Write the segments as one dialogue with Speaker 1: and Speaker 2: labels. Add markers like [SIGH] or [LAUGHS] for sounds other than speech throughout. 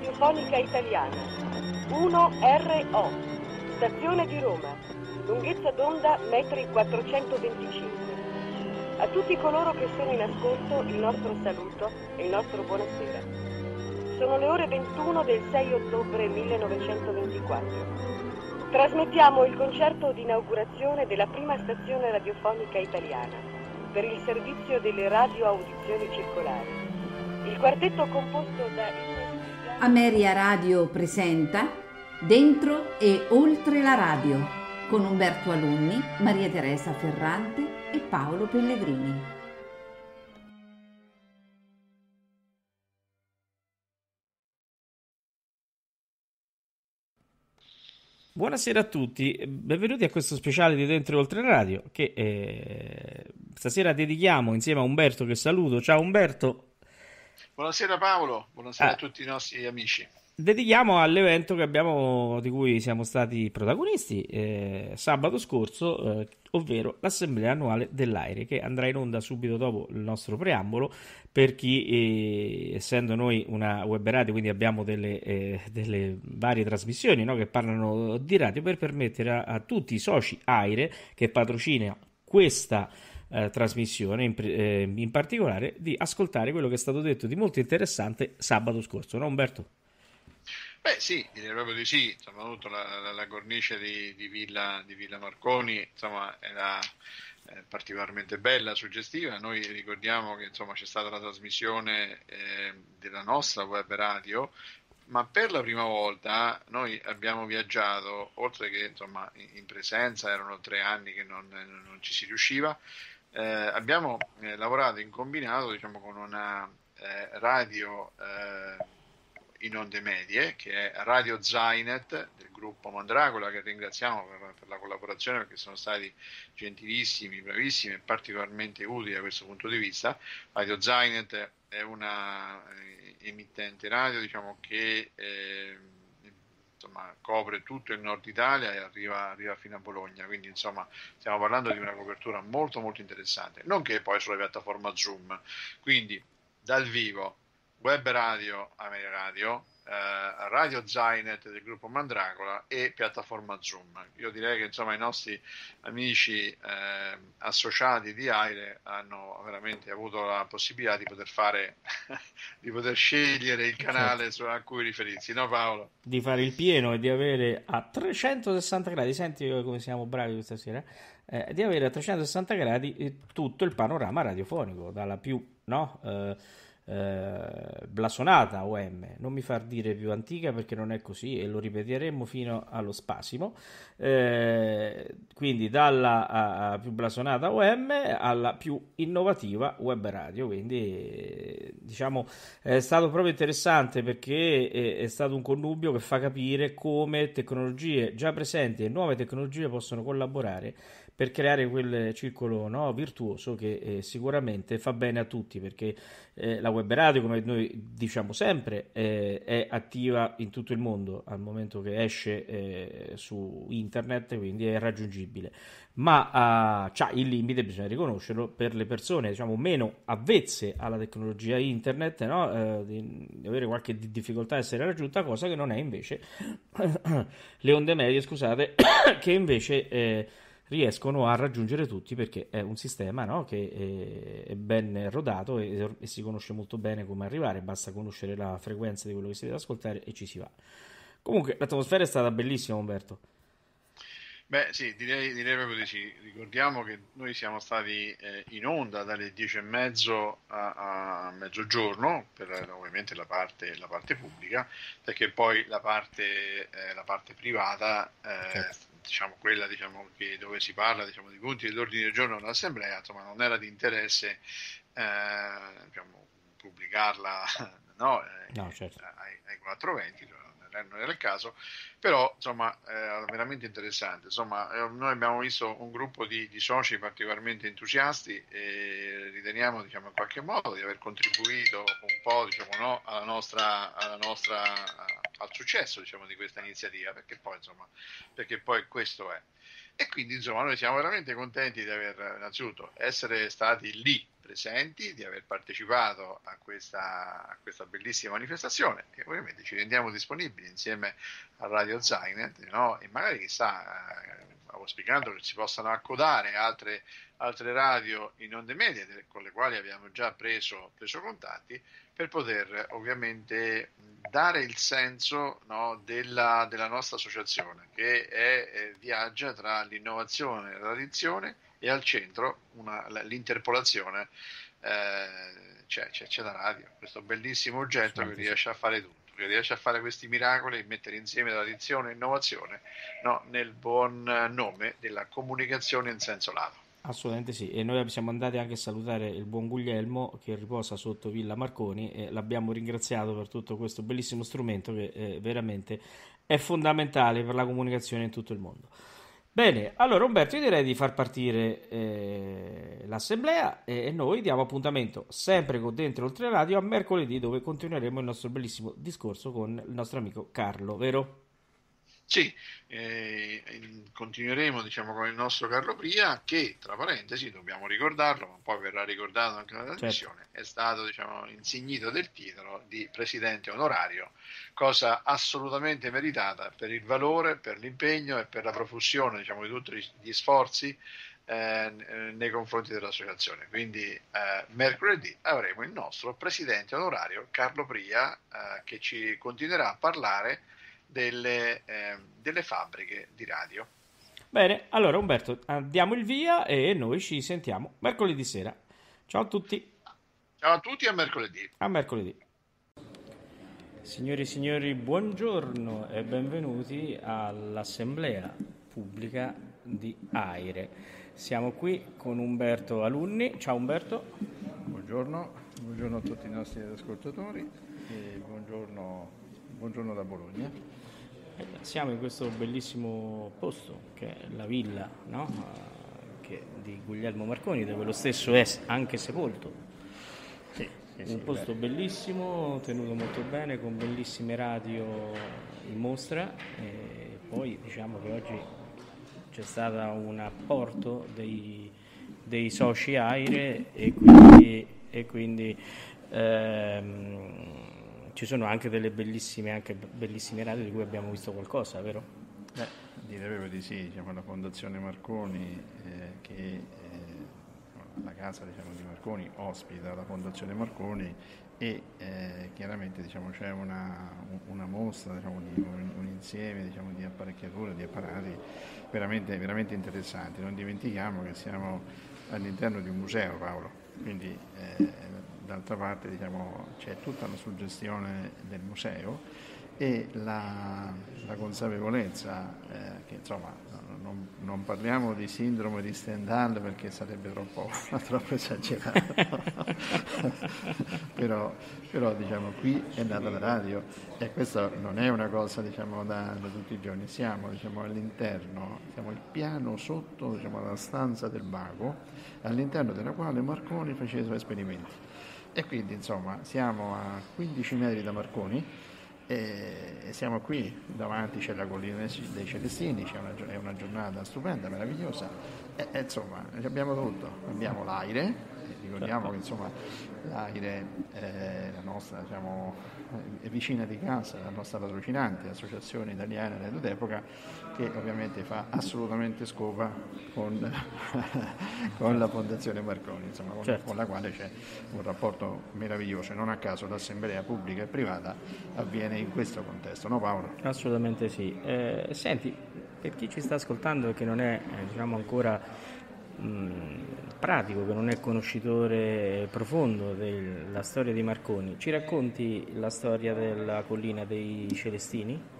Speaker 1: Radiofonica Italiana 1RO, stazione di Roma, lunghezza d'onda metri 425. A tutti coloro che sono in ascolto il nostro saluto e il nostro buonasera. Sono le ore 21 del 6 ottobre 1924. Trasmettiamo il concerto di inaugurazione della prima stazione radiofonica italiana per il servizio delle radio audizioni circolari. Il quartetto composto da
Speaker 2: Ameria Radio presenta Dentro e oltre la radio con Umberto Alunni, Maria Teresa Ferrante e Paolo Pellegrini.
Speaker 3: Buonasera a tutti, benvenuti a questo speciale di Dentro e Oltre Radio che eh, stasera dedichiamo insieme a Umberto che saluto. Ciao Umberto.
Speaker 4: Buonasera Paolo, buonasera ah. a tutti i nostri amici
Speaker 3: dedichiamo all'evento abbiamo, di cui siamo stati protagonisti eh, sabato scorso, eh, ovvero l'assemblea annuale dell'Aire, che andrà in onda subito dopo il nostro preambolo. Per chi, eh, essendo noi una web radio, quindi abbiamo delle, eh, delle varie trasmissioni no, che parlano di radio, per permettere a, a tutti i soci Aire che patrocina questa eh, trasmissione in, eh, in, particolare di ascoltare quello che è stato detto di molto interessante sabato scorso, no Umberto?
Speaker 4: Beh sì, direi proprio di sì, insomma, tutta la, la, la cornice di, di, Villa, di, Villa, Marconi insomma, era eh, particolarmente bella, suggestiva. Noi ricordiamo che insomma, c'è stata la trasmissione eh, della nostra web radio, ma per la prima volta noi abbiamo viaggiato, oltre che insomma, in presenza, erano tre anni che non, non ci si riusciva, eh, abbiamo eh, lavorato in combinato diciamo, con una eh, radio eh, in onde medie, che è Radio Zainet del gruppo Mondragola, che ringraziamo per, per, la collaborazione perché sono stati gentilissimi, bravissimi e particolarmente utili da questo punto di vista. Radio Zainet è una eh, emittente radio diciamo, che eh, insomma, copre tutto il nord Italia e arriva, arriva, fino a Bologna, quindi insomma stiamo parlando di una copertura molto molto interessante, nonché poi sulla piattaforma Zoom. Quindi dal vivo Web Radio America Radio, eh, Radio Zainet del gruppo Mandragola e piattaforma Zoom. Io direi che insomma i nostri amici eh, associati di Aire hanno veramente avuto la possibilità di poter fare [LAUGHS] di poter scegliere il canale certo. a cui riferirsi, no Paolo?
Speaker 3: Di fare il pieno e di avere a 360 gradi, senti come siamo bravi questa sera, eh, di avere a 360 gradi eh, tutto il panorama radiofonico, dalla più no? Eh, blasonata OM, non mi far dire più antica perché non è così e lo ripeteremo fino allo spasimo. Eh, quindi dalla a, a più blasonata OM alla più innovativa web radio. Quindi eh, diciamo è stato proprio interessante perché è, è stato un connubio che fa capire come tecnologie già presenti e nuove tecnologie possono collaborare per creare quel circolo no, virtuoso che eh, sicuramente fa bene a tutti perché eh, la web radio come noi diciamo sempre eh, è attiva in tutto il mondo al momento che esce eh, su internet quindi è raggiungibile ma uh, c'ha il limite bisogna riconoscerlo per le persone diciamo meno avvezze alla tecnologia internet no? Eh, di, di, avere qualche difficoltà a essere raggiunta cosa che non è invece [COUGHS] le onde medie scusate [COUGHS] che invece eh, riescono a raggiungere tutti perché è un sistema no, che è, ben rodato e, e, si conosce molto bene come arrivare, basta conoscere la frequenza di quello che si deve ascoltare e ci si va. Comunque l'atmosfera è stata bellissima Umberto.
Speaker 4: Beh sì, direi, direi proprio di sì. Ricordiamo che noi siamo stati eh, in onda dalle 10 e mezzo a, a mezzogiorno, per ovviamente la parte, la parte, pubblica, perché poi la parte, eh, la parte privata eh, certo diciamo, quella diciamo, che, dove si parla diciamo, di punti dell'ordine del giorno dell'Assemblea, insomma, non era di interesse eh, diciamo, pubblicarla [LAUGHS] no, eh, no, certo. ai, ai 420, non era il caso, però insomma è veramente interessante. Insomma, eh, noi abbiamo visto un gruppo di, di soci particolarmente entusiasti e riteniamo diciamo, in qualche modo di aver contribuito un po' diciamo, no, alla nostra, alla nostra, al successo diciamo, di questa iniziativa, perché poi, insomma, perché poi questo è. E quindi insomma noi siamo veramente contenti di aver innanzitutto essere stati lì presenti, di aver partecipato a questa, a questa bellissima manifestazione e ovviamente ci rendiamo disponibili insieme a Radio Zainet no? e magari chissà, eh, auspicando che si possano accodare altre, altre radio in onde medie con le quali abbiamo già preso, preso contatti per poter ovviamente dare il senso no, della, della, nostra associazione che è, è, viaggia tra l'innovazione e la tradizione e al centro una, l'interpolazione eh, c'è, c'è, c'è, la radio, questo bellissimo oggetto che riesce a fare tutto, che riesce a fare questi miracoli e mettere insieme tradizione e innovazione no, nel buon nome della comunicazione in senso lato.
Speaker 3: Assolutamente sì, e noi siamo andati anche a salutare il buon Guglielmo che riposa sotto Villa Marconi e l'abbiamo ringraziato per tutto questo bellissimo strumento che eh, veramente è fondamentale per la comunicazione in tutto il mondo. Bene, allora Umberto, io direi di far partire eh, l'assemblea e noi diamo appuntamento sempre con Dentro Oltre Radio a mercoledì dove continueremo il nostro bellissimo discorso con il nostro amico Carlo, vero?
Speaker 4: Sì, eh, continueremo diciamo, con il nostro Carlo Pria che, tra parentesi, dobbiamo ricordarlo, ma poi verrà ricordato anche nella trasmissione, certo. è stato diciamo, insignito del titolo di presidente onorario, cosa assolutamente meritata per il valore, per l'impegno e per la profusione diciamo, di tutti gli sforzi eh, nei confronti dell'associazione. Quindi eh, mercoledì avremo il nostro presidente onorario Carlo Pria eh, che ci continuerà a parlare delle, eh, delle fabbriche di radio.
Speaker 3: Bene, allora Umberto, diamo il via e noi ci sentiamo mercoledì sera. Ciao a tutti.
Speaker 4: Ciao a tutti e a mercoledì.
Speaker 3: A mercoledì. Signori e signori, buongiorno e benvenuti all'assemblea pubblica di Aire. Siamo qui con Umberto Alunni. Ciao Umberto.
Speaker 5: Buongiorno, buongiorno a tutti i nostri ascoltatori e buongiorno, buongiorno da Bologna.
Speaker 3: Siamo in questo bellissimo posto che è la villa no? che, di Guglielmo Marconi, dove lo stesso è anche sepolto. Sì, sì, sì, un posto beh. bellissimo, tenuto molto bene, con bellissime radio in mostra. E poi diciamo che oggi c'è stato un apporto dei, dei soci Aire e quindi, e quindi ehm, ci sono anche delle bellissime, anche bellissime radio di cui abbiamo visto qualcosa, vero?
Speaker 5: Beh, direi proprio di sì, diciamo, la Fondazione Marconi, eh, che eh, la casa diciamo, di Marconi ospita la Fondazione Marconi e eh, chiaramente diciamo, c'è una, una mostra, diciamo, di, un, un, insieme diciamo, di apparecchiature, di apparati veramente, veramente interessanti. Non dimentichiamo che siamo all'interno di un museo, Paolo, quindi eh, d'altra parte diciamo, c'è tutta la suggestione del museo e la, la consapevolezza eh, che insomma non, non, parliamo di sindrome di Stendhal perché sarebbe troppo, [LAUGHS] troppo esagerato. [LAUGHS] Però, però diciamo, qui è nata la radio e questa non è una cosa diciamo, da, da, tutti i giorni. Siamo diciamo, all'interno siamo il piano sotto diciamo, la stanza del mago all'interno della quale Marconi faceva i suoi esperimenti e quindi insomma siamo a 15 metri da Marconi e siamo qui, davanti c'è la collina dei Celestini, c'è una, è una giornata stupenda, meravigliosa e, e insomma abbiamo tutto, abbiamo l'aire, ricordiamo che insomma l'aire è la nostra diciamo, è vicina di casa, la nostra patrocinante, l'Associazione Italiana d'Epoca, che ovviamente fa assolutamente scopa con, [LAUGHS] con la Fondazione Marconi, insomma, con, certo. con, la quale c'è un rapporto meraviglioso. Non a caso l'assemblea pubblica e privata avviene in questo contesto, no Paolo?
Speaker 3: Assolutamente sì. Eh, senti, per chi ci sta ascoltando e che non è eh, diciamo ancora pratico, che non è conoscitore profondo della storia di Marconi, ci racconti la storia della collina dei Celestini?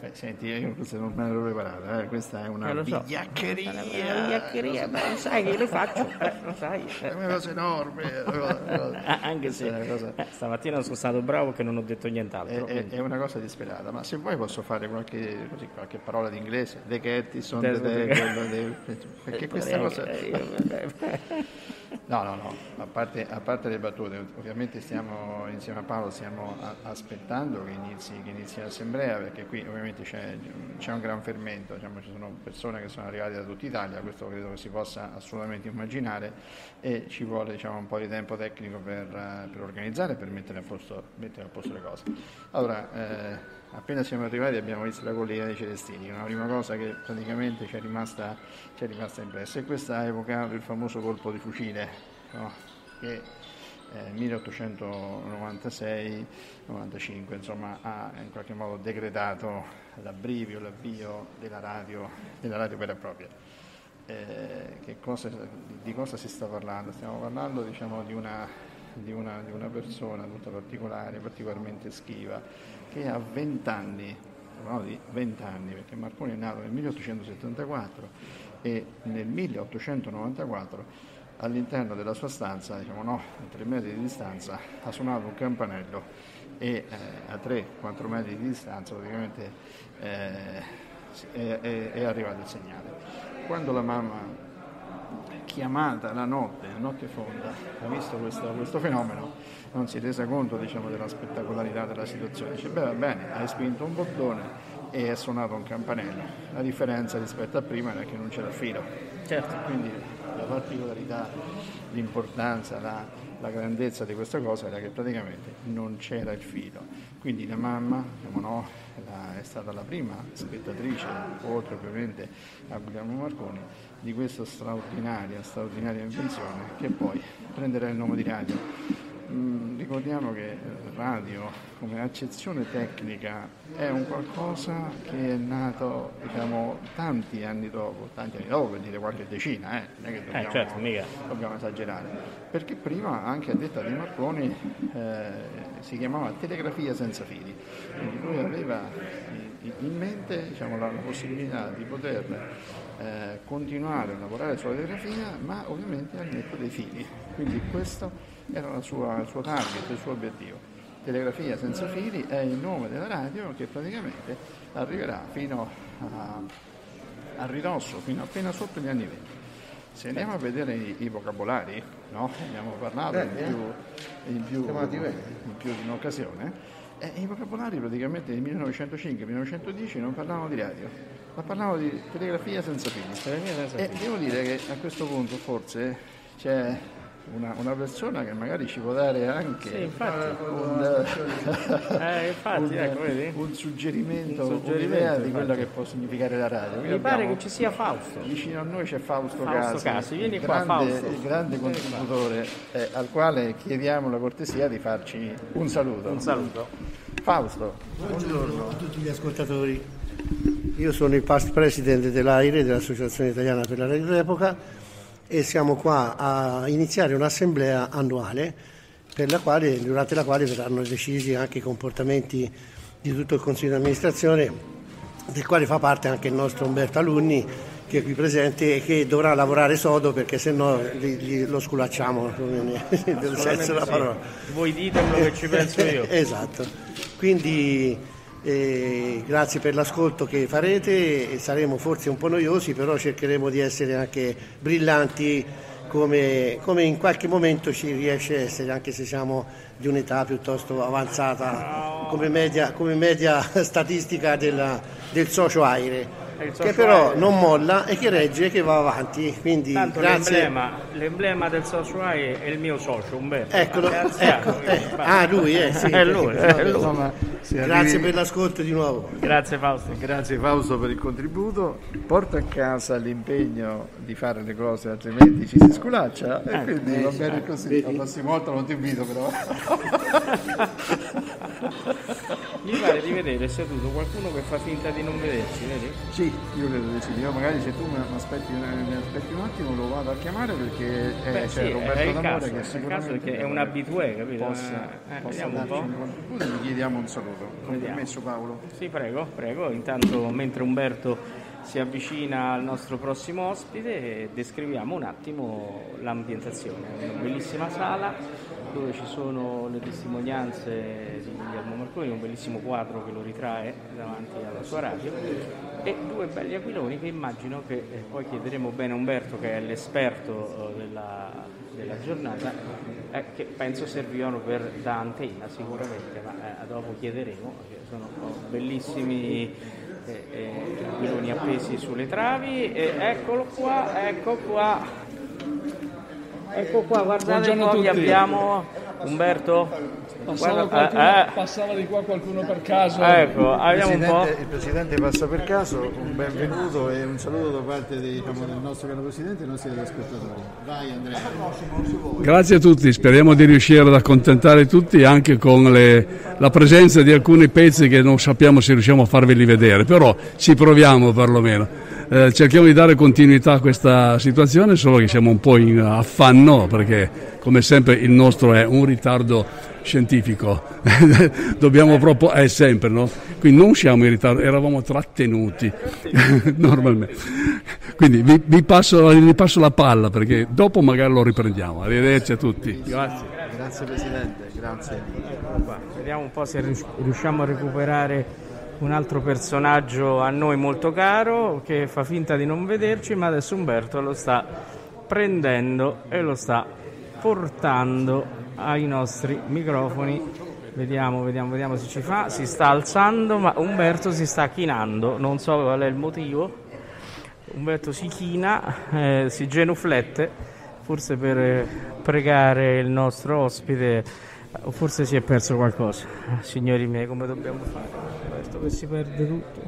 Speaker 5: Beh, senti, io questa non me l'ero preparata, eh. questa è una eh, so.
Speaker 3: vigliaccheria. Una vigliaccheria, ma lo sai che lo faccio, eh, lo sai.
Speaker 5: È una cosa enorme. [LAUGHS]
Speaker 3: Ah, anche se cosa... eh, stamattina sono stato bravo che non ho detto nient'altro.
Speaker 5: È, è, una cosa disperata, ma se vuoi posso fare qualche, così, qualche parola d'inglese, The Cat is on the, the, the, perché questa cosa... No, no, no, a parte, a parte, le battute, ovviamente stiamo insieme a Paolo stiamo a, aspettando che inizi, che inizi, l'assemblea perché qui ovviamente c'è, c'è un gran fermento, diciamo, ci sono persone che sono arrivate da tutta Italia, questo credo che si possa assolutamente immaginare e ci vuole diciamo, un po' di tempo tecnico per, per organizzare e per mettere a, posto, mettere a, posto, le cose. Allora, eh, appena siamo arrivati abbiamo visto la collina dei Celestini, una prima cosa che praticamente ci è rimasta, ci è rimasta impressa e questa ha evocato il famoso colpo di fucile no? che eh, 1896-95 insomma, ha in qualche modo decretato l'abbrivio, l'avvio della radio, della radio vera e propria. Eh, cosa, di cosa si sta parlando? Stiamo parlando diciamo, di, una, di, una, di, una, persona tutta particolare, particolarmente schiva, che ha 20 anni, no, di 20 anni, perché Marconi è nato nel 1874 e nel 1894 all'interno della sua stanza, diciamo no, a tre metri di distanza, ha suonato un campanello e eh, a 3-4 metri di distanza praticamente eh, è, è, è, arrivato il segnale. Quando la mamma, chiamata la notte, la notte fonda, ha visto questo, questo fenomeno, non si è resa conto diciamo, della spettacolarità della situazione. Dice, beh va bene, hai spinto un bottone e è suonato un campanello. La differenza rispetto a prima era che non c'era filo. Certo. Quindi la particolarità, l'importanza, la, la, grandezza di questa cosa era che praticamente non c'era il filo. Quindi la mamma diciamo no, la, è stata la prima spettatrice, oltre ovviamente a Guglielmo Marconi, di questa straordinaria, straordinaria invenzione che poi prenderà il nome di radio ricordiamo che radio come accezione tecnica è un qualcosa che è nato diciamo, tanti anni dopo, tanti anni dopo per dire qualche decina, eh? non è che eh, dobbiamo, eh, certo, dobbiamo, esagerare, perché prima anche a detta di Marconi eh, si chiamava telegrafia senza fili, quindi lui aveva in mente diciamo, la, la, possibilità di poter eh, continuare a lavorare sulla telegrafia ma ovviamente al netto dei fili, quindi questo era sua, il suo target, il suo obiettivo. Telegrafia senza fili è il nome della radio che praticamente arriverà fino a, a ridosso, fino appena sotto gli anni 20. Se andiamo a vedere i, i vocabolari, no? abbiamo parlato in più, in, più, in più di un'occasione, eh, i vocabolari praticamente nel 1905-1910 non parlavano di radio, ma parlavano di telegrafia senza fili. E devo dire che a questo punto forse c'è una, una, persona che magari ci può dare anche
Speaker 3: sì, infatti.
Speaker 5: un, [LAUGHS]
Speaker 3: eh, infatti, un, ecco,
Speaker 5: un, suggerimento, un suggerimento un'idea di quello che può significare la radio.
Speaker 3: Mi pare che ci sia Fausto.
Speaker 5: Vicino a noi c'è Fausto,
Speaker 3: Fausto
Speaker 5: Casi,
Speaker 3: Casi. Vieni
Speaker 5: il,
Speaker 3: qua,
Speaker 5: grande,
Speaker 3: Fausto.
Speaker 5: il grande contributore eh, al quale chiediamo la cortesia di farci un saluto.
Speaker 3: Un saluto.
Speaker 5: Fausto,
Speaker 6: buongiorno, buongiorno a tutti gli ascoltatori. Io sono il past president dell'AIRE, dell'Associazione Italiana per la Radio d'Epoca e siamo qua a iniziare un'assemblea annuale la quale, durante la quale verranno decisi anche i comportamenti di tutto il Consiglio di amministrazione, del quale fa parte anche il nostro Umberto Alunni, che è qui presente e che dovrà lavorare sodo perché se no lo sculacciamo [LAUGHS] nel senso della parola.
Speaker 3: Voi dite quello che ci penso io. [LAUGHS]
Speaker 6: esatto. Quindi e grazie per l'ascolto che farete, saremo forse un po' noiosi, però cercheremo di essere anche brillanti come, come, in qualche momento ci riesce a essere, anche se siamo di un'età piuttosto avanzata come media, come media [LAUGHS] statistica della, del socio aire che però non molla e che regge e che va avanti. Quindi
Speaker 3: Tanto
Speaker 6: grazie.
Speaker 3: L'emblema, l'emblema del socio è il mio socio Umberto.
Speaker 6: Eccolo, ecco, eh. ah lui, eh, sì,
Speaker 3: è [LAUGHS] lui, è lui.
Speaker 6: Insomma, grazie per l'ascolto di nuovo.
Speaker 3: Grazie Fausto.
Speaker 5: Grazie Fausto per il contributo. Porta a casa l'impegno di fare le cose, altrimenti ci si sculaccia e eh, quindi eh, va bene così. La prossima volta non ti invito però. [LAUGHS]
Speaker 3: Mi pare di vedere seduto qualcuno che fa finta di non vederci, vedi?
Speaker 5: Sì, io credo di sì. Io magari se tu mi aspetti, mi aspetti un attimo lo vado a chiamare perché è,
Speaker 3: Beh,
Speaker 5: c'è
Speaker 3: sì,
Speaker 5: Roberto
Speaker 3: è
Speaker 5: D'Amore
Speaker 3: caso,
Speaker 5: che
Speaker 3: sicuramente è un abitué, capito?
Speaker 5: Possa,
Speaker 3: eh,
Speaker 5: possa darci un, contributo e gli chiediamo un saluto. Con permesso Paolo?
Speaker 3: Sì, prego, prego. Intanto mentre Umberto si avvicina al nostro prossimo ospite descriviamo un attimo l'ambientazione. Una bellissima sala dove ci sono le testimonianze di Guglielmo Marconi, un bellissimo quadro che lo ritrae davanti alla sua radio e due belli aquiloni che immagino che eh, poi chiederemo bene a Umberto che è l'esperto eh, della, della giornata eh, che penso servivano per, da antenna sicuramente, ma eh, dopo chiederemo, sono bellissimi eh, eh, appesi sulle travi, e eccolo qua, ecco qua, ecco qua, guardate qua abbiamo Umberto
Speaker 7: Passava, qualcuno, eh, eh. passava, di qua qualcuno per caso.
Speaker 3: Ecco, abbiamo
Speaker 5: un po'. Il Presidente passa per caso, un benvenuto e un saluto da parte diciamo, del nostro caro Presidente e dei nostri telespettatori. Vai Andrea.
Speaker 7: Grazie a tutti, speriamo di riuscire ad accontentare tutti anche con le, la presenza di alcuni pezzi che non sappiamo se riusciamo a farveli vedere, però ci proviamo perlomeno. Eh, cerchiamo di dare continuità a questa situazione, solo che siamo un po' in affanno perché come sempre il nostro è un ritardo scientifico, [LAUGHS] dobbiamo proprio, è sempre, no? Quindi non siamo in ritardo, eravamo trattenuti [LAUGHS] normalmente. Quindi vi, vi, passo, vi, passo, la palla perché dopo magari lo riprendiamo. Arrivederci a tutti.
Speaker 5: Grazie. Grazie Presidente, grazie.
Speaker 3: Vediamo un po' se riusciamo a recuperare un altro personaggio a noi molto caro che fa finta di non vederci, ma adesso Umberto lo sta prendendo e lo sta portando ai nostri microfoni. Vediamo, vediamo, vediamo se ci fa. Si sta alzando, ma Umberto si sta chinando. Non so qual è il motivo. Umberto si china, eh, si genuflette, forse per pregare il nostro ospite, o forse si è perso qualcosa. Signori miei, come dobbiamo fare? Umberto che si perde tutto.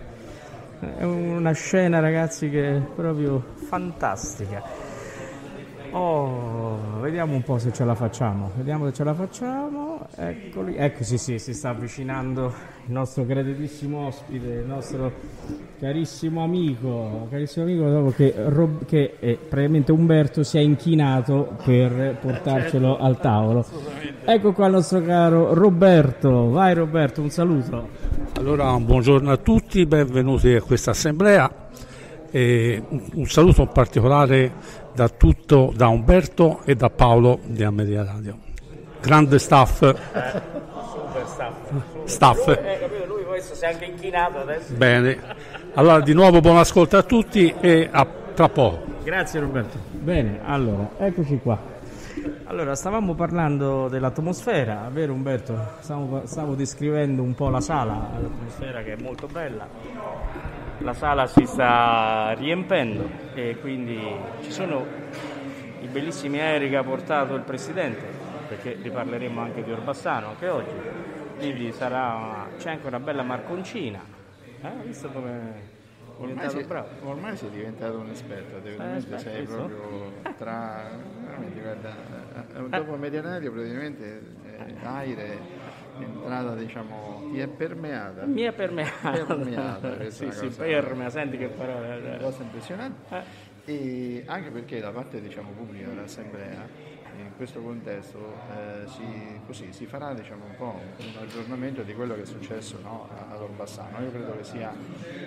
Speaker 3: È una scena, ragazzi, che è proprio fantastica. Oh, vediamo un po' se ce la facciamo. Vediamo se ce la facciamo. Eccoli. Ecco, sì, sì, si sta avvicinando il nostro graditissimo ospite, il nostro carissimo amico, carissimo amico dopo che, Rob, che eh, praticamente Umberto si è inchinato per portarcelo al tavolo. Ecco qua il nostro caro Roberto. Vai Roberto, un saluto.
Speaker 8: Allora, buongiorno a tutti, benvenuti a questa assemblea. E un saluto in particolare da tutto da Umberto e da Paolo di Ameria Radio. Grande staff. Eh, super staff. staff. Lui, eh, capito, lui questo si è anche inchinato adesso. Bene. Allora di nuovo buon ascolto a tutti e a tra poco.
Speaker 3: Grazie Roberto. Bene, allora, eccoci qua. Allora, stavamo parlando dell'atmosfera, vero Umberto? Stavo, stavo descrivendo un po' la sala, l'atmosfera che è molto bella la sala si sta riempendo e quindi ci sono i bellissimi aerei che ha portato il Presidente, perché riparleremo anche di Orbassano anche oggi, quindi sarà, c'è anche una bella marconcina. Eh, visto come
Speaker 5: ormai bravo. ormai sei diventato un esperto, eh, sei proprio tra veramente, guarda, eh, dopo Medianario praticamente eh, aire l'entrata diciamo ti è permeata
Speaker 3: mi è permeata, permeata [LAUGHS] sì, sì, permea, senti che parola
Speaker 5: una cosa impressionante eh. e anche perché da parte diciamo pubblica dell'assemblea in questo contesto eh, si, così, si, farà diciamo, un po' un aggiornamento di quello che è successo no, ad Orbassano. Io credo che sia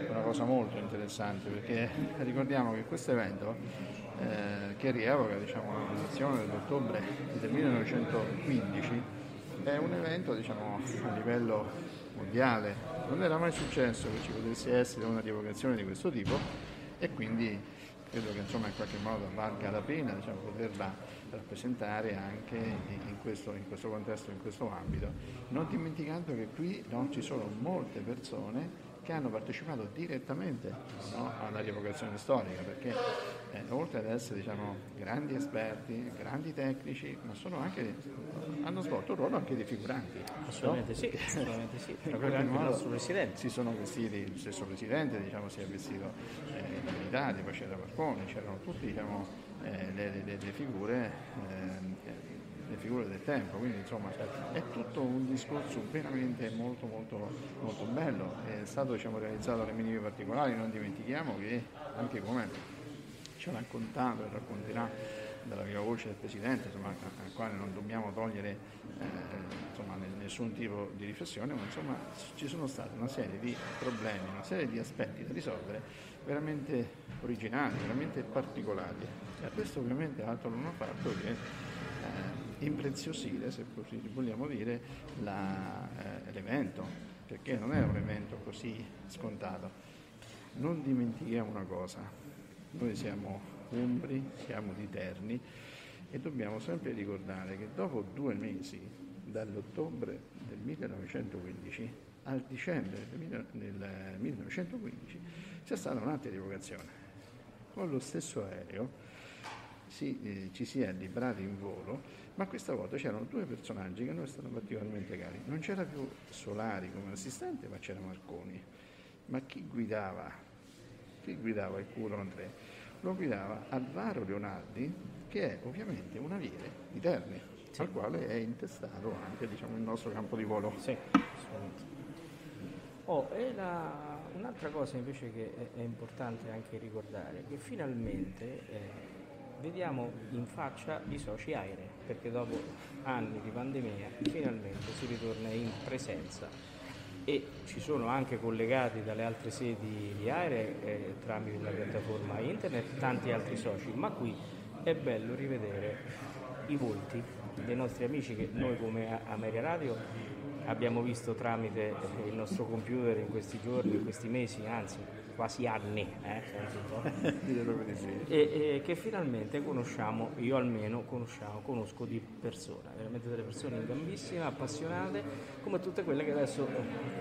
Speaker 5: una cosa molto interessante perché ricordiamo che questo evento eh, che rievoca diciamo, l'organizzazione dell'ottobre del 1915 è un evento diciamo, a livello mondiale, non era mai successo che ci potesse essere una rievocazione di questo tipo e quindi credo che insomma, in qualche modo valga la pena diciamo, poterla rappresentare anche in questo, in questo, contesto, in questo ambito, non dimenticando che qui no, ci sono molte persone che hanno partecipato direttamente no, alla rievocazione storica, perché eh, oltre ad essere diciamo, grandi esperti, grandi tecnici, ma anche, hanno svolto un ruolo anche di figuranti.
Speaker 3: Assolutamente
Speaker 5: no?
Speaker 3: sì, assolutamente sì. Il nostro Presidente.
Speaker 5: Si sono vestiti, il stesso Presidente diciamo, si è vestito eh, militari, poi c'era Marconi, c'erano tutte diciamo, eh, le, le, le, figure eh, le figure del tempo, quindi insomma è tutto un discorso veramente molto molto, molto bello, è stato diciamo, realizzato alle minime particolari, non dimentichiamo che anche come ci ha raccontato e racconterà dalla viva voce del Presidente, insomma, al quale non dobbiamo togliere eh, insomma, nessun tipo di riflessione, ma insomma ci sono state una serie di problemi, una serie di aspetti da risolvere veramente originali, veramente particolari. E questo ovviamente altro non ha fatto che eh, impreziosire, se così vogliamo dire, la, eh, l'evento, perché non è un evento così scontato. Non dimentichiamo una cosa, noi siamo umbri, siamo di Terni E dobbiamo sempre ricordare che dopo due mesi, dall'ottobre del 1915 al dicembre del 1915, c'è stata un'altra rievocazione. Con lo stesso aereo si, eh, ci si è librati in volo, ma questa volta c'erano due personaggi che a noi stavano particolarmente cari. Non c'era più Solari come assistente, ma c'era Marconi. Ma chi guidava? Chi guidava il culo Andrea? Lo guidava Alvaro Leonardi, che è ovviamente un aviere di Terni, sì. al quale è intestato anche diciamo, il nostro campo di volo.
Speaker 3: Sì, Oh, e la, un'altra cosa invece che è, è, importante anche ricordare, che finalmente eh, vediamo in faccia i soci aerei, perché dopo anni di pandemia finalmente si ritorna in presenza. E ci sono anche collegati dalle altre sedi di aerei eh, tramite la piattaforma internet tanti altri soci, ma qui è bello rivedere i volti dei nostri amici che noi come Ameria Radio abbiamo visto tramite il nostro computer in questi giorni, in questi mesi, anzi quasi anni, eh, [LAUGHS] e, e, che finalmente conosciamo, io almeno conosciamo, conosco di persona, veramente delle persone in gambissime, appassionate, come tutte quelle che adesso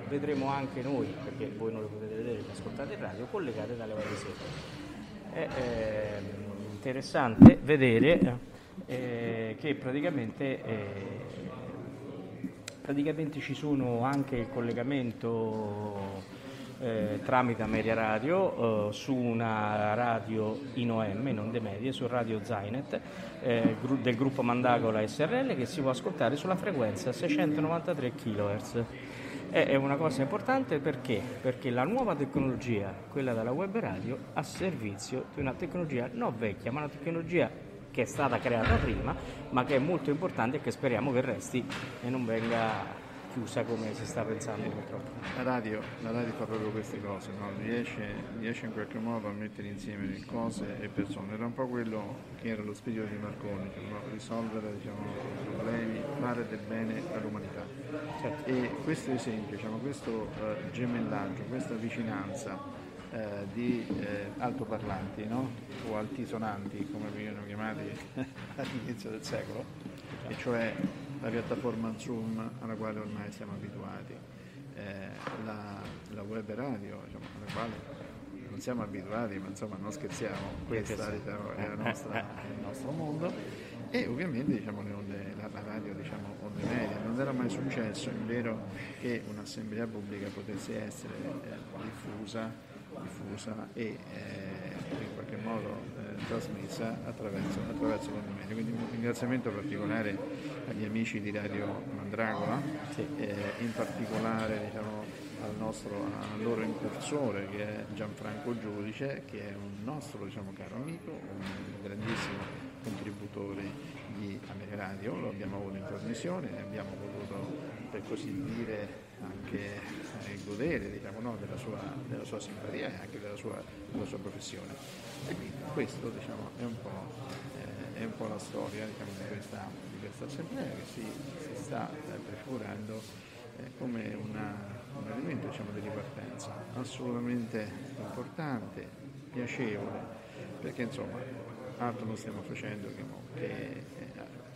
Speaker 3: vedremo anche noi, perché voi non le potete vedere, le ascoltate in radio, collegate dalle varie sedi. È eh, interessante vedere eh, che praticamente eh, praticamente ci sono anche il collegamento eh, tramite Ameria Radio eh, su una radio in OM, in onde medie, su Radio Zainet eh, gru- del gruppo Mandagola SRL che si può ascoltare sulla frequenza 693 kHz. È una cosa importante perché? Perché la nuova tecnologia, quella della web radio, a servizio di una tecnologia non vecchia, ma una tecnologia che è stata creata prima, ma che è molto importante e che speriamo che resti e non venga chiusa come si sta pensando purtroppo.
Speaker 5: La radio, la radio fa proprio queste cose, no? riesce, riesce, in qualche modo a mettere insieme cose e persone. Era un po' quello che era lo spirito di Marconi, no? risolvere diciamo, problemi, fare del bene all'umanità. Certo. E questo esempio, diciamo, questo uh, gemellaggio, questa vicinanza uh, di uh, altoparlanti no? o altisonanti come venivano chiamati [LAUGHS] all'inizio del secolo, e cioè la piattaforma Zoom alla quale ormai siamo abituati, eh, la, la, web radio diciamo, alla quale non siamo abituati, ma insomma non scherziamo, questa diciamo, è, [LAUGHS] nostra, è, il nostro mondo. E ovviamente diciamo, onde, la, la, radio diciamo, onde media. Non era mai successo in vero che un'assemblea pubblica potesse essere eh, diffusa, diffusa e eh, in qualche modo trasmessa attraverso, attraverso l'onde Quindi un ringraziamento particolare agli amici di Radio Mandragola, sì. eh, in particolare diciamo, al, nostro, al loro impulsore che è Gianfranco Giudice, che è un nostro diciamo, caro amico, un grandissimo contributore di America Radio, lo abbiamo avuto in trasmissione, ne abbiamo potuto per così dire anche eh, godere diciamo, no, della, sua, della, sua, simpatia e anche della sua, della sua professione. E quindi questo diciamo, è, un eh, è, un po', la storia diciamo, di, questa, questa, assemblea che si, si sta eh, prefigurando eh, come una, un elemento diciamo, di ripartenza assolutamente importante, piacevole, perché insomma altro non stiamo facendo che, che eh,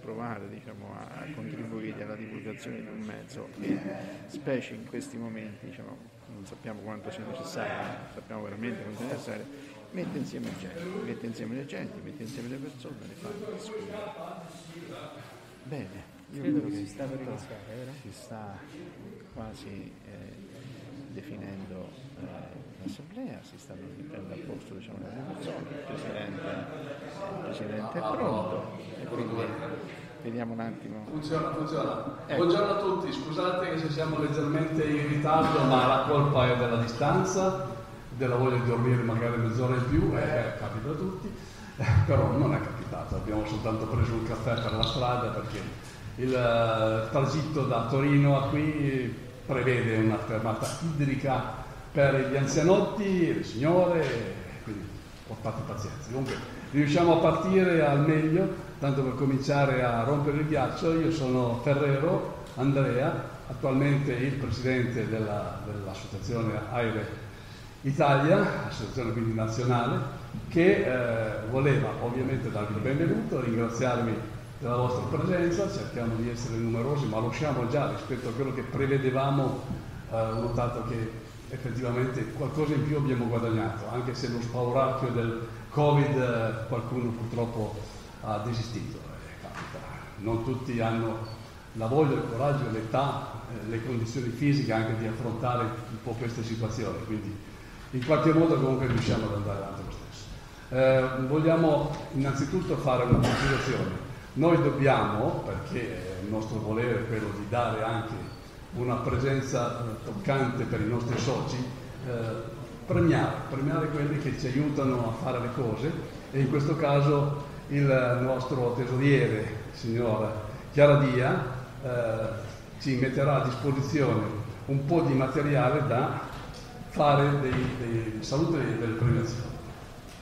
Speaker 5: provare diciamo, a contribuire alla divulgazione di un mezzo che specie in questi momenti diciamo, non sappiamo quanto sia necessario, sappiamo veramente quanto sia necessario, mette insieme gente, mette insieme le gente, mette insieme le persone, le fa discutere. Bene, io
Speaker 3: credo che si sta per iniziare, vero?
Speaker 5: Si sta quasi eh, definendo eh, l'assemblea, si stanno mettendo a posto diciamo, le persone, il presidente, il presidente è pronto e quindi vediamo un attimo.
Speaker 7: Funziona, funziona. Ecco. Buongiorno a tutti, scusate se siamo leggermente in ritardo, ma la colpa è della distanza della voglia di dormire magari mezz'ora in più, eh, capita a tutti, [LAUGHS] però non è capitato, abbiamo soltanto preso un caffè per la strada perché il uh, tragitto da Torino a qui prevede una fermata idrica per gli anzianotti, le signore, quindi portate pazienza. Comunque riusciamo a partire al meglio, tanto per cominciare a rompere il ghiaccio, io sono Ferrero Andrea, attualmente il presidente della, dell'associazione AIRE Italia, associazione quindi nazionale, che eh, voleva ovviamente darvi il benvenuto, ringraziarvi della vostra presenza, cerchiamo di essere numerosi, ma lo siamo già rispetto a quello che prevedevamo, eh, notato che effettivamente qualcosa in più abbiamo guadagnato, anche se lo spauracchio del Covid eh, qualcuno purtroppo ha desistito. Eh, non tutti hanno la voglia, il coraggio, l'età, eh, le condizioni fisiche anche di affrontare un po' queste situazioni, quindi in qualche modo comunque riusciamo ad andare avanti. Eh, vogliamo innanzitutto fare una considerazione. Noi dobbiamo, perché il nostro volere è quello di dare anche una presenza eh, toccante per i nostri soci, eh, premiare, premiare quelli che ci aiutano a fare le cose e in questo caso il nostro tesoriere, signor Chiaradia, eh, ci metterà a disposizione un po' di materiale da fare dei, dei saluti e delle premiazioni.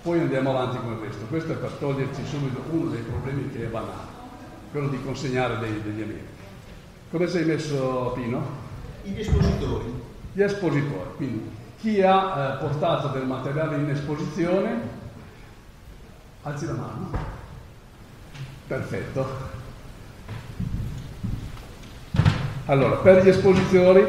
Speaker 7: Poi andiamo avanti come questo. Questo è per toglierci subito uno dei problemi che è banale, quello di consegnare dei, degli amici. Come sei messo Pino?
Speaker 9: Gli espositori.
Speaker 7: Gli espositori, quindi chi ha eh, portato del materiale in esposizione, alzi la mano. Perfetto. Allora, per gli espositori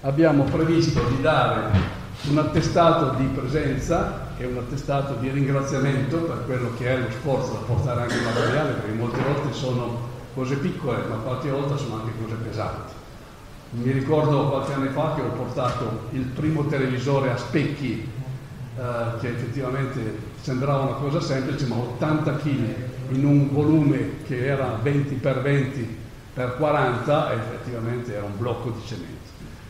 Speaker 7: abbiamo previsto di dare un attestato di presenza e un attestato di ringraziamento per quello che è lo sforzo da portare anche il materiale, perché molte volte sono cose piccole, ma qualche volta sono anche cose pesanti. Mi ricordo qualche anno fa che ho portato il primo televisore a specchi, eh, che effettivamente sembrava una cosa semplice, ma 80 kg in un volume che era 20 x 20 per 40 effettivamente era un blocco di cemento.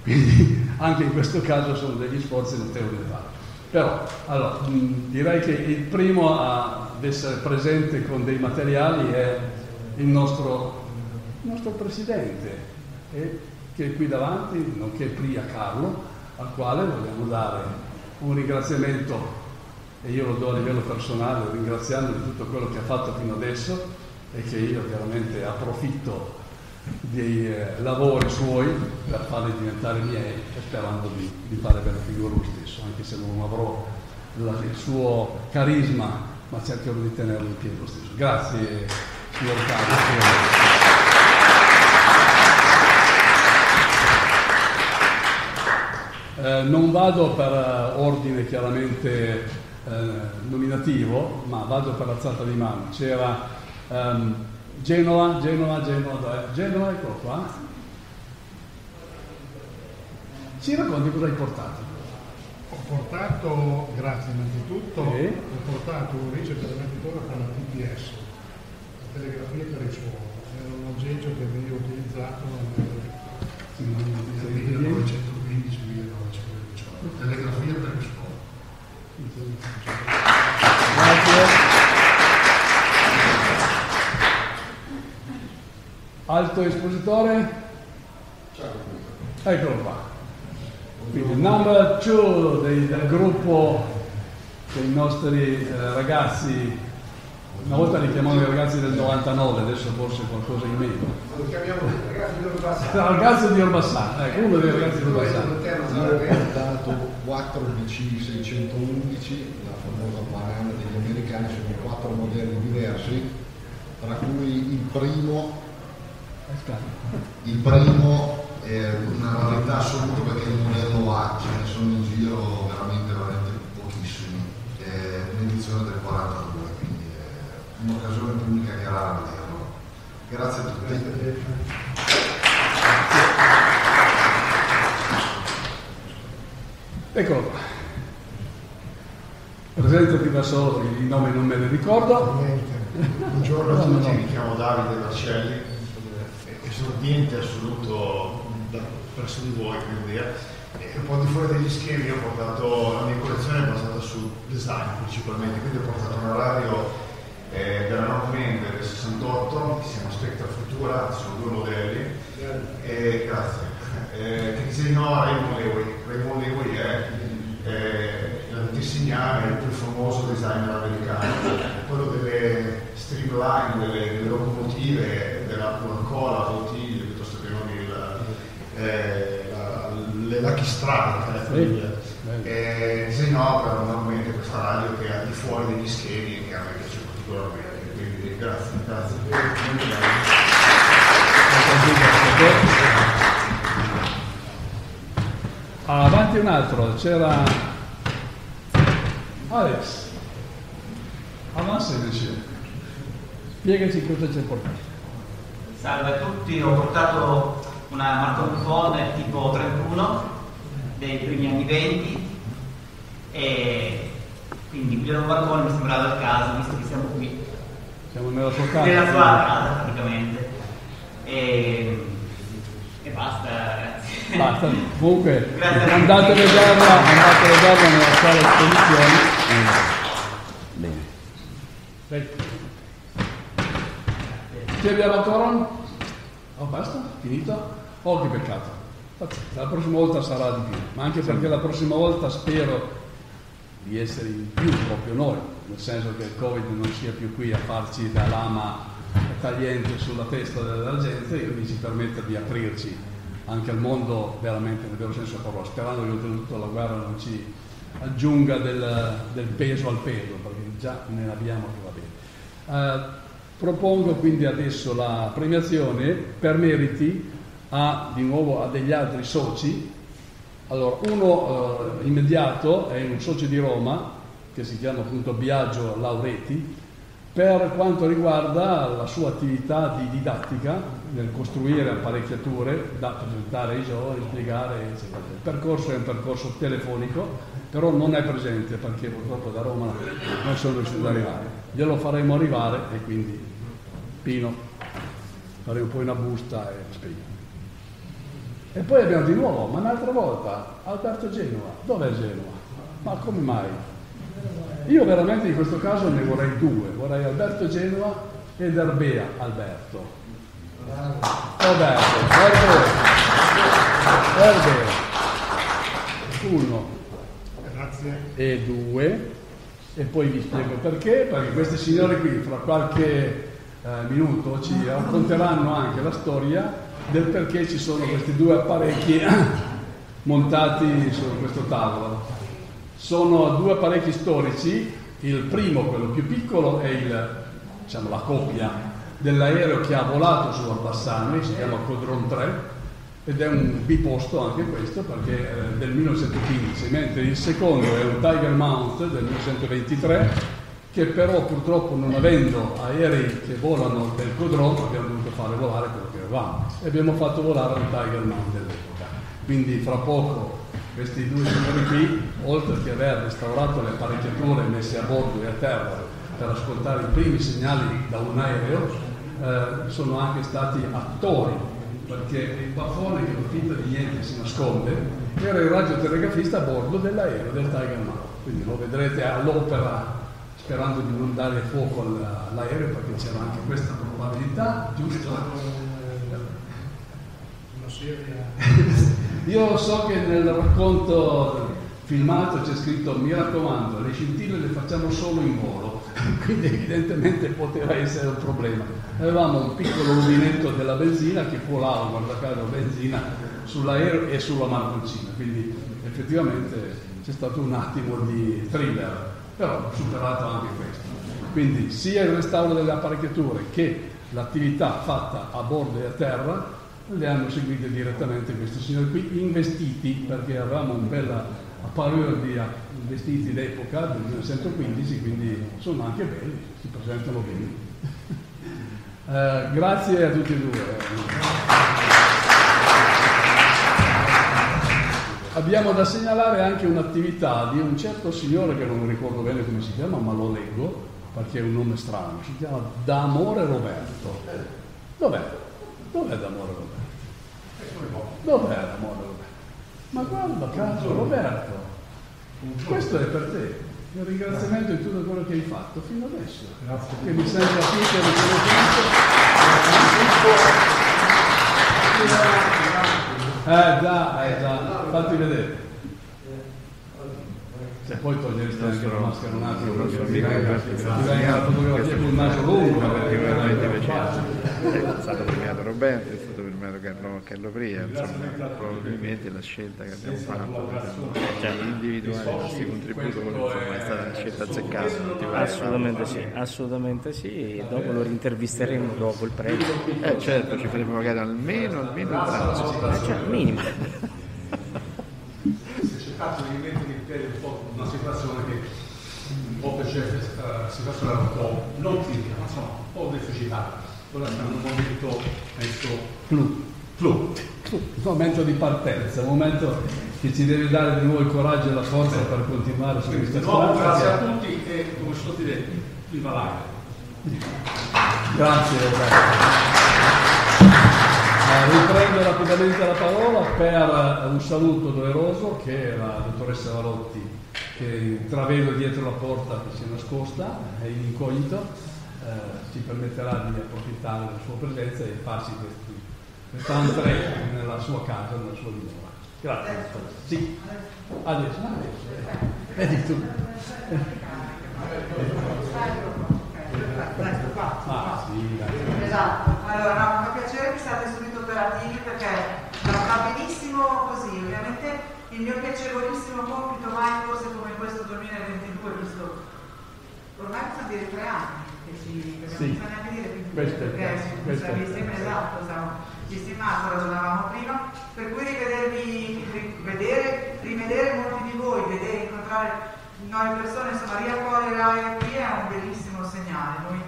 Speaker 7: Quindi [LAUGHS] anche in questo caso sono degli sforzi notevoli da fare. Però allora, direi che il primo ad essere presente con dei materiali è il nostro, il nostro presidente, eh, che è qui davanti, nonché Pria Carlo, al quale vogliamo dare un ringraziamento e io lo do a livello personale ringraziando di tutto quello che ha fatto fino adesso e che io chiaramente approfitto dei eh, lavori suoi per farli diventare miei e sperando di, di fare bella figura lui stesso, anche se non avrò la, il suo carisma, ma cercherò di tenerlo in piedi lo stesso. Grazie signor Carlo. Eh, non vado per uh, ordine chiaramente eh, nominativo, ma vado per alzata di mano. C'era um, Genova, Genova, Genova, Genova, eccolo qua. Ci racconti cosa hai portato?
Speaker 10: Ho portato, grazie innanzitutto, sì. ho portato un ricercatore per la TPS, la telegrafia per il suolo. Era un aggeggio che veniva utilizzato nel 1915-1918. Telegrafia per il suolo.
Speaker 7: Alto espositore? Eccolo qua. Quindi number two dei, del gruppo dei nostri eh, ragazzi, una volta li chiamavano i ragazzi del 99, adesso forse qualcosa in meno.
Speaker 10: Lo chiamiamo ragazzi di Orbassano. [LAUGHS]
Speaker 7: Ragazzi di Orbassano, ecco, uno dei ragazzi di Orbassano.
Speaker 9: Ho portato 4 BC 611, la famosa banana degli americani, sono quattro modelli diversi, tra cui il primo il primo è una rarità assoluta perché il modello A, ce ne sono in giro veramente, veramente pochissimi, è un'edizione del 42, quindi è un'occasione unica che rara a vederlo. Grazie a tutti.
Speaker 7: Eccolo qua. Presentati da solo, il nome non me ne ricordo.
Speaker 10: Buongiorno a tutti, mi chiamo Davide Marcelli, esordiente assoluto da, presso di voi, quindi eh, un po' di fuori degli schemi ho portato, la mia collezione è basata sul design principalmente, quindi ho portato una radio eh, della Norman del 68 che si chiama Spectra Futura, sono due modelli, e, grazie, eh, che disegnò Raymond Lewy. Raymond Lewy è eh, l'antesignale, il più famoso designer americano, quello delle streamline, delle, delle locomotive, della Coca-Cola, bottiglie, piuttosto che non il, eh, la, le Lucky Strike, eh, disegnò per normalmente questa radio che è al di fuori degli schemi e che a me piace particolarmente. Quindi grazie, grazie.
Speaker 7: Ah, avanti un altro, c'era Alex. Avanza invece. Spiegaci cosa c'è portato.
Speaker 11: Salve a tutti, ho portato una Marconi tipo 31 dei primi anni 20 e quindi Guglielmo Marconi mi sembrava il caso, visto che siamo qui.
Speaker 7: Siamo nella sua casa.
Speaker 11: Nella sua casa praticamente. E, e basta, ragazzi.
Speaker 7: Basta, comunque
Speaker 11: Grazie.
Speaker 7: andate a vederla, andate a vederla nella sala esposizioni.
Speaker 3: Bene.
Speaker 7: Vai. Chi abbiamo ancora? Oh, basta? Finito? Oh, che peccato. La prossima volta sarà di più, ma anche perché la prossima volta spero di essere in più proprio noi, nel senso che il Covid non sia più qui a farci da lama tagliente sulla testa della gente e quindi ci permetta di aprirci anche al mondo veramente nel vero senso parola, sperando che oltretutto la guerra non ci aggiunga del, del peso al peso, perché già ne abbiamo che va bene. Eh, propongo quindi adesso la premiazione per meriti a, di nuovo a degli altri soci. Allora, uno eh, immediato è un socio di Roma che si chiama appunto Biagio Laureti per quanto riguarda la sua attività di didattica nel costruire apparecchiature da presentare ai giovani, spiegare, eccetera. Il percorso è un percorso telefonico, però non è presente perché purtroppo da Roma non sono riuscito ad arrivare. Glielo faremo arrivare e quindi Pino faremo poi una busta e spieghiamo. E poi abbiamo di nuovo, ma un'altra volta, Alberto Genova. Dov'è Genova? Ma come mai? Io veramente in questo caso ne vorrei due, vorrei Alberto Genova ed Erbea Alberto. Roberto, Erbea. Erbea. Uno.
Speaker 10: Grazie.
Speaker 7: E due. E poi vi spiego perché, perché questi signori qui fra qualche eh, minuto ci racconteranno anche la storia del perché ci sono questi due apparecchi [COUGHS] montati su questo tavolo. Sono due apparecchi storici, il primo, quello più piccolo, è il, diciamo, la coppia dell'aereo che ha volato su Orbassano, si chiama Codron 3, ed è un biposto anche questo perché è del 1915, mentre il secondo è un Tiger Mount del 1923 che però purtroppo non avendo aerei che volano del Codron abbiamo dovuto fare volare quello che avevamo e abbiamo fatto volare un Tiger Mount dell'epoca. Quindi fra poco questi due signori qui, oltre che aver restaurato le apparecchiature messe a bordo e a terra per ascoltare i primi segnali da un aereo, eh, sono anche stati attori perché il baffone che fa finta di niente si nasconde era il radiotelegrafista a bordo dell'aereo del Tiger Mount. Quindi lo vedrete all'opera sperando di non dare fuoco all'aereo perché c'era anche questa probabilità, giusto? [LAUGHS] [LAUGHS] Io so che nel racconto filmato c'è scritto mi raccomando, le scintille le facciamo solo in volo, [LAUGHS] quindi evidentemente poteva essere un problema. Avevamo un piccolo rubinetto della benzina che colava, guarda caso, benzina sull'aereo e sulla marconcina, quindi effettivamente c'è stato un attimo di thriller, però superato anche questo. Quindi sia il restauro delle apparecchiature che l'attività fatta a bordo e a terra le hanno seguite direttamente questi signori qui, investiti perché avevamo un bel di vestiti d'epoca del 1915, quindi sono anche belli, si presentano bene. [LAUGHS] Eh, grazie a tutti e due. Abbiamo da segnalare anche un'attività di un certo signore che non ricordo bene come si chiama, ma lo leggo perché è un nome strano, si chiama D'Amore Roberto. Dov'è? Dov'è D'Amore Roberto? Dov'è D'Amore Roberto? Ma guarda caso, Roberto, questo è per te. Il ringraziamento di tutto quello che hai fatto fino adesso. Grazie. Che mi sembra più che riconoscimento. Eh già, eh già, fatti vedere. Se poi togliereste anche la maschera un attimo, perché ti venga, la fotografia con il naso lungo, perché veramente
Speaker 12: piacere. È stato premiato Roberto, premiato Carlo, Carlo Pria, insomma, probabilmente la scelta che abbiamo fatto di individuare i nostri contributi insomma, è stata una scelta azzeccata.
Speaker 3: Assolutamente sì, assolutamente sì, dopo lo rintervisteremo dopo il premio.
Speaker 12: Eh certo, ci faremo pagare almeno, almeno il pranzo.
Speaker 3: Eh, cioè, minimo.
Speaker 8: Si è cercato di mettere in piedi un po' una situazione che un po' piacere, questa situazione era un po' non critica, ma insomma un po' deficitaria. Ora siamo in un momento, penso,
Speaker 7: Clou.
Speaker 8: clou.
Speaker 7: Un momento di partenza, un momento che ci deve dare di nuovo il coraggio e la forza per continuare su questa
Speaker 8: No,
Speaker 7: strada.
Speaker 8: grazie a tutti e come sono dire, viva l'aria.
Speaker 7: Grazie Roberto. Eh, Riprendo rapidamente la parola per un saluto doveroso che è la dottoressa Valotti che intravedo dietro la porta che si è nascosta, è in incognito, ci permetterà di approfittare della sua presenza e farci questi, questa entrée nella sua casa, nella sua dimora. Grazie. Sì, adesso, adesso. eh. Vedi tu. Ah, sì.
Speaker 13: Esatto, allora no, mi fa piacere che siate subito operativi perché va benissimo così, ovviamente il mio piacevolissimo compito mai forse come questo 2022, visto ormai possiamo dire tre anni che
Speaker 7: Sì.
Speaker 13: bisogna dire più
Speaker 7: Questo è il
Speaker 13: ci
Speaker 7: questo è
Speaker 13: esatto, siamo marzo, ragionavamo prima, per cui rivedervi, ri- vedere, rivedere molti di voi, vedere, incontrare nuove persone, insomma riaccogliere qui è un bellissimo segnale. Noi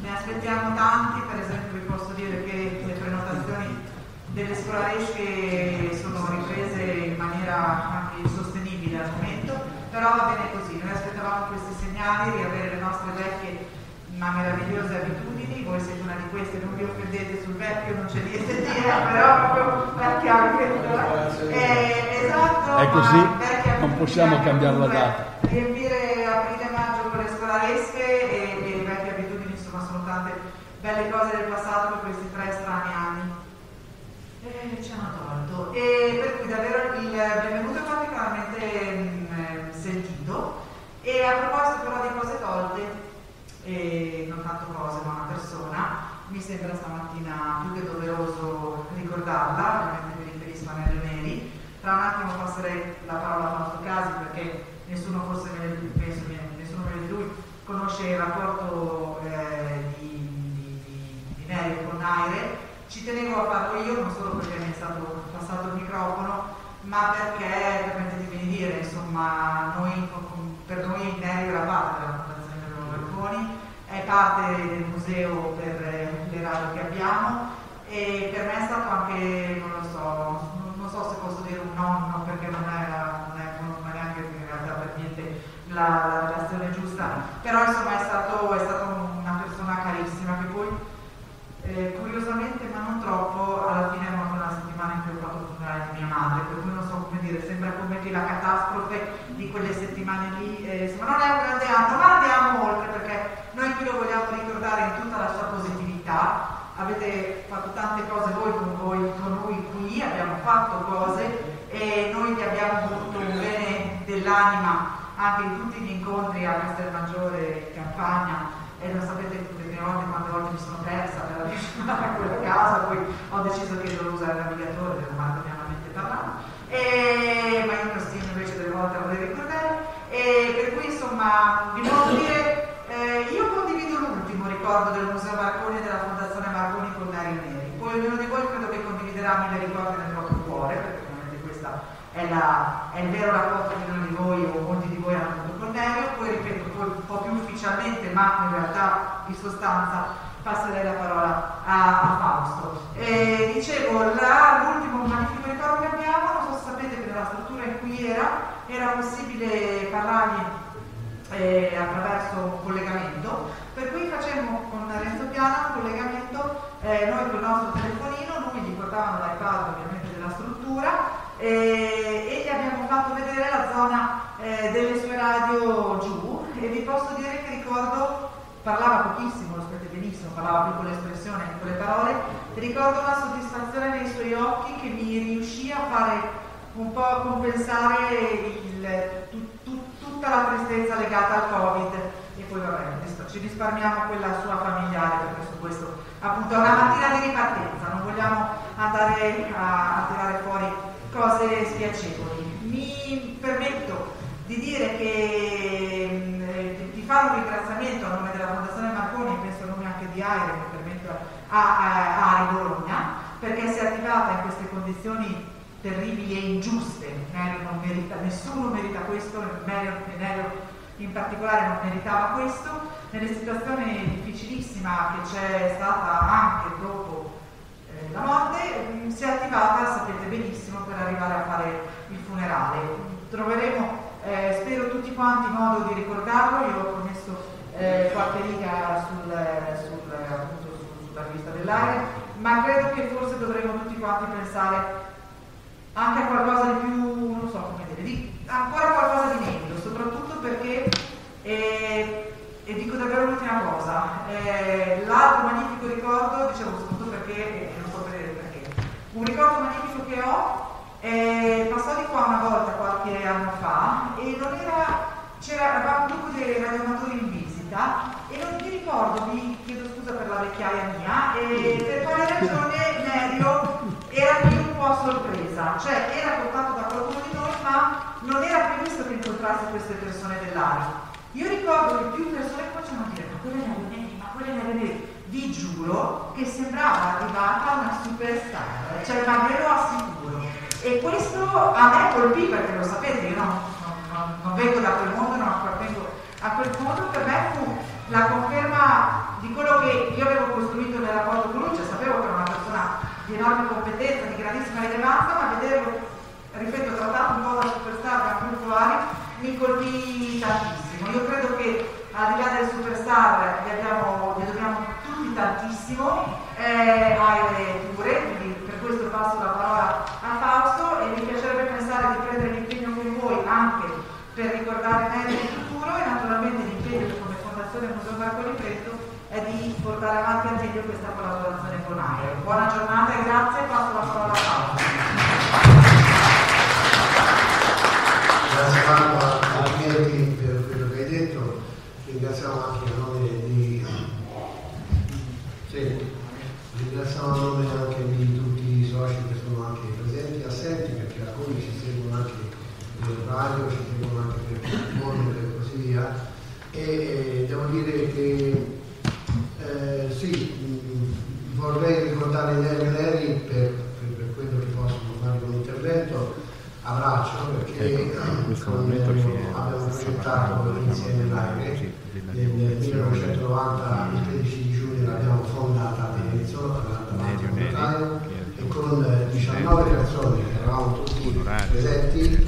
Speaker 13: ne aspettiamo tanti, per esempio vi posso dire che le prenotazioni delle scolaresche sono riprese in maniera anche sostenibile al momento, però va bene così, noi aspettavamo questi segnali, riavere le nostre vecchie ma meravigliose abitudini, voi siete una di queste, non vi offendete sul vecchio, non c'è niente da dire, [LAUGHS] però proprio perché anche eh, esatto,
Speaker 7: È
Speaker 13: ma
Speaker 7: così,
Speaker 13: vecchie
Speaker 7: non
Speaker 13: abitudini
Speaker 7: possiamo cambiare la data.
Speaker 13: Riempire aprile maggio con le scolaresche e, e le vecchie abitudini, insomma sono tante belle cose del passato per questi tre strani anni. Eh, ci hanno tolto. E per cui davvero il benvenuto è particolarmente mm, sentito. E a proposito però di cose tolte, e non tanto cose ma una persona, mi sembra stamattina più che doveroso ricordarla, ovviamente mi riferisco a Nello Neri. Tra un attimo passerei la parola a Fausto Casi perché nessuno forse lui, penso nessuno meglio di lui conosce il rapporto eh, di, di, di, di Neri con Naire. Ci tenevo a farlo io, non solo perché mi è stato passato il microfono, ma perché, permettetemi di dire, insomma, noi, per noi Neri era parte della Fondazione Carlo Marconi, è parte del museo per le radio che abbiamo e per me è stato anche, non lo so, non, so se posso dire un nonno perché non è, la- non è, non è neanche in realtà per niente la, la relazione giusta, però insomma è stato, è stato una persona carissima che poi eh, curiosamente, ma non troppo, alla fine era una settimana in cui ho fatto il funerale di mia madre, per cui non so come dire, sembra come che la catastrofe di quelle settimane lì, eh, insomma non è un grande anno, ma andiamo oltre perché noi qui lo vogliamo ricordare in tutta la sua positività. Avete fatto tante cose voi con, voi, con lui qui, abbiamo fatto cose e noi vi abbiamo voluto un bene dell'anima anche in tutti gli incontri a Castelmaggiore in campagna e lo sapete tutte le volte quante volte mi sono persa per arrivare a [LAUGHS] quella casa, poi ho deciso che dovevo usare il navigatore, devo martonianamente parlando, e, ma io costino invece delle volte lo devo ricordare, e per cui insomma vi posso dire, eh, io condivido l'ultimo ricordo del Museo Marconi e della Fondazione Marconi con Dario poi ognuno di voi credo che condividerà mille ricordi nel proprio cuore, perché ovviamente questa è, la- è il vero rapporto che ognuno di voi o molti di voi hanno avuto con Nerio, poi ripeto, poi un po' più ufficialmente, ma in realtà in sostanza passerei la parola a, a Fausto. E dicevo, la- l'ultimo magnifico ricordo che abbiamo, non so se sapete che nella struttura in cui era, era possibile parlargli eh, attraverso un collegamento, per cui facemmo con Renzo Piana un collegamento, eh, noi col nostro telefonino, lui gli portavano l'iPad ovviamente della struttura e gli abbiamo fatto vedere la zona eh, delle sue radio giù. E vi posso dire che ricordo, parlava pochissimo, lo sapete benissimo, parlava più con l'espressione che con le parole, ricordo una soddisfazione nei suoi occhi che mi riuscì a fare un po' compensare il, tu- tu- tutte tutta la tristezza legata al Covid poi vabbè, ci risparmiamo quella sua familiare perché su questo. Appunto è una mattina di ripartenza, non vogliamo andare a, a tirare fuori cose spiacevoli. Mi permetto di dire che eh, di fare un ringraziamento a nome della Fondazione Marconi, penso a nome anche di Aire, mi permetto a, a, a Bologna, perché si è attivata in queste condizioni terribili e ingiuste, merita, nessuno merita questo, Nerio in particolare non meritava questo, nelle situazioni difficilissima che c'è stata anche dopo eh, la morte, mm, si è attivata, sapete benissimo, per arrivare a fare il funerale. Troveremo, eh, spero tutti quanti, modo di ricordarlo, io ho promesso eh, qualche riga sul, sul, appunto, sulla rivista dell'aria, ma credo che forse dovremo tutti quanti pensare anche a qualcosa di più, non so come dire, di, ancora qualcosa di meglio, soprattutto perché, eh, e dico davvero l'ultima cosa, eh, l'altro magnifico ricordo, dicevo soprattutto perché, eh, non so vedere perché, un ricordo magnifico che ho, eh, passò di qua una volta qualche anno fa e non era, c'era un gruppo di radioamatori in visita e non mi ricordo, vi chiedo scusa per la vecchiaia mia, e per quale ragione Nerio era qui un po' sorpresa, cioè era portato da qualcuno di noi ma non era previsto che incontrasse queste persone dell'area. Io ricordo che più persone facevano dire ma quelle erano neri, ma quelle erano neri. Vi giuro che sembrava arrivata una superstar, cioè ma ve lo assicuro. E questo a me colpì perché lo sapete, io non, non, non vengo da quel mondo, non appartengo a quel mondo, per me fu la conferma di quello che io avevo costruito nel rapporto con lui, cioè sapevo che era una persona di enorme competenza, di grandissima rilevanza, ma vederlo, ripeto, trattato un po' da superstar, Ari, mi colpì tantissimo. Io credo che al di là del superstar gli, abbiamo, gli dobbiamo tutti tantissimo, eh, Aire pure, quindi per questo passo la parola a Fausto e mi piacerebbe pensare di prendere l'impegno con voi anche per ricordare me nel futuro e naturalmente l'impegno come Fondazione Museo Marco Preto è di portare avanti al meglio questa collaborazione con AIRE. Buona giornata e grazie, passo la parola a Paolo.
Speaker 6: Grazie Marco complimenti per quello che hai detto, ringraziamo anche a nome di, sì, a nome anche di tutti i soci che sono anche presenti e assenti perché alcuni ci seguono anche per radio, ci seguono anche per mondo e così via. E devo dire che eh, sì, vorrei ricordare Nelly Neri per, per, per, quello che posso fare con l'intervento a braccio perché ecco, in questo con, momento eh, abbiamo presentato insieme l'AIRE nel 1990 il 13 di giugno l'abbiamo fondata a Venezio davanti al notaio e con 19 persone che eravamo tutti presenti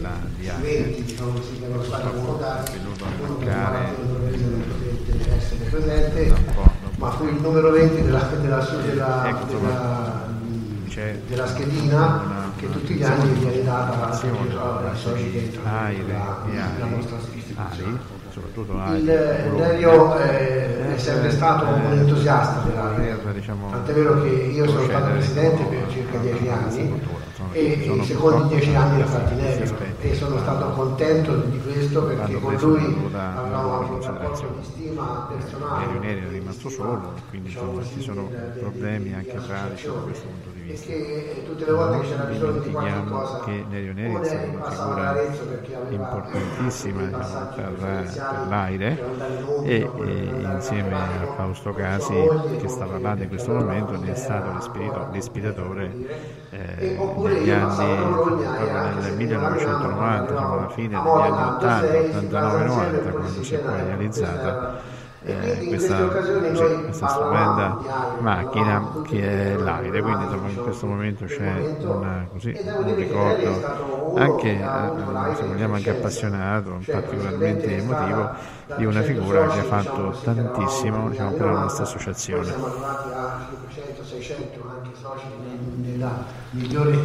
Speaker 6: 20 diciamo così che erano stati convocati uno che non poteva essere presente ma fu il numero 20 della, della, della, ecco, della, della schedina che tutti gli anni viene data ai soci dentro la nostra istituzione soprattutto il Nerio è, è sempre stato un entusiasta dell'area, diciamo, tant'è vero che io sono stato presidente per circa dieci anni e i secondi dieci anni da fatti Nerio e sono stato contento di questo perché con lui avevamo anche un rapporto di stima personale.
Speaker 5: Nerio è rimasto solo, quindi ci sono problemi anche pratici da questo punto di vista.
Speaker 6: E che tutte le volte che c'era bisogno di qualche cosa
Speaker 5: che Nerio Neri è una figura importantissima diciamo, per per l'AIRE. e, e, insieme a Fausto Casi che sta parlando in questo momento ne è stato l'ispiratore eh, negli anni proprio nel 1990 alla fine degli anni 80 89-90 quando si è poi realizzata eh, questa, così, questa, stupenda macchina che è l'Aire, quindi insomma, in questo momento c'è una, così, un ricordo. anche, eh, se vogliamo anche appassionato, particolarmente emotivo, di una figura che ha fatto tantissimo diciamo, per la nostra associazione.
Speaker 6: Siamo arrivati a 500-600 anche soci nella migliore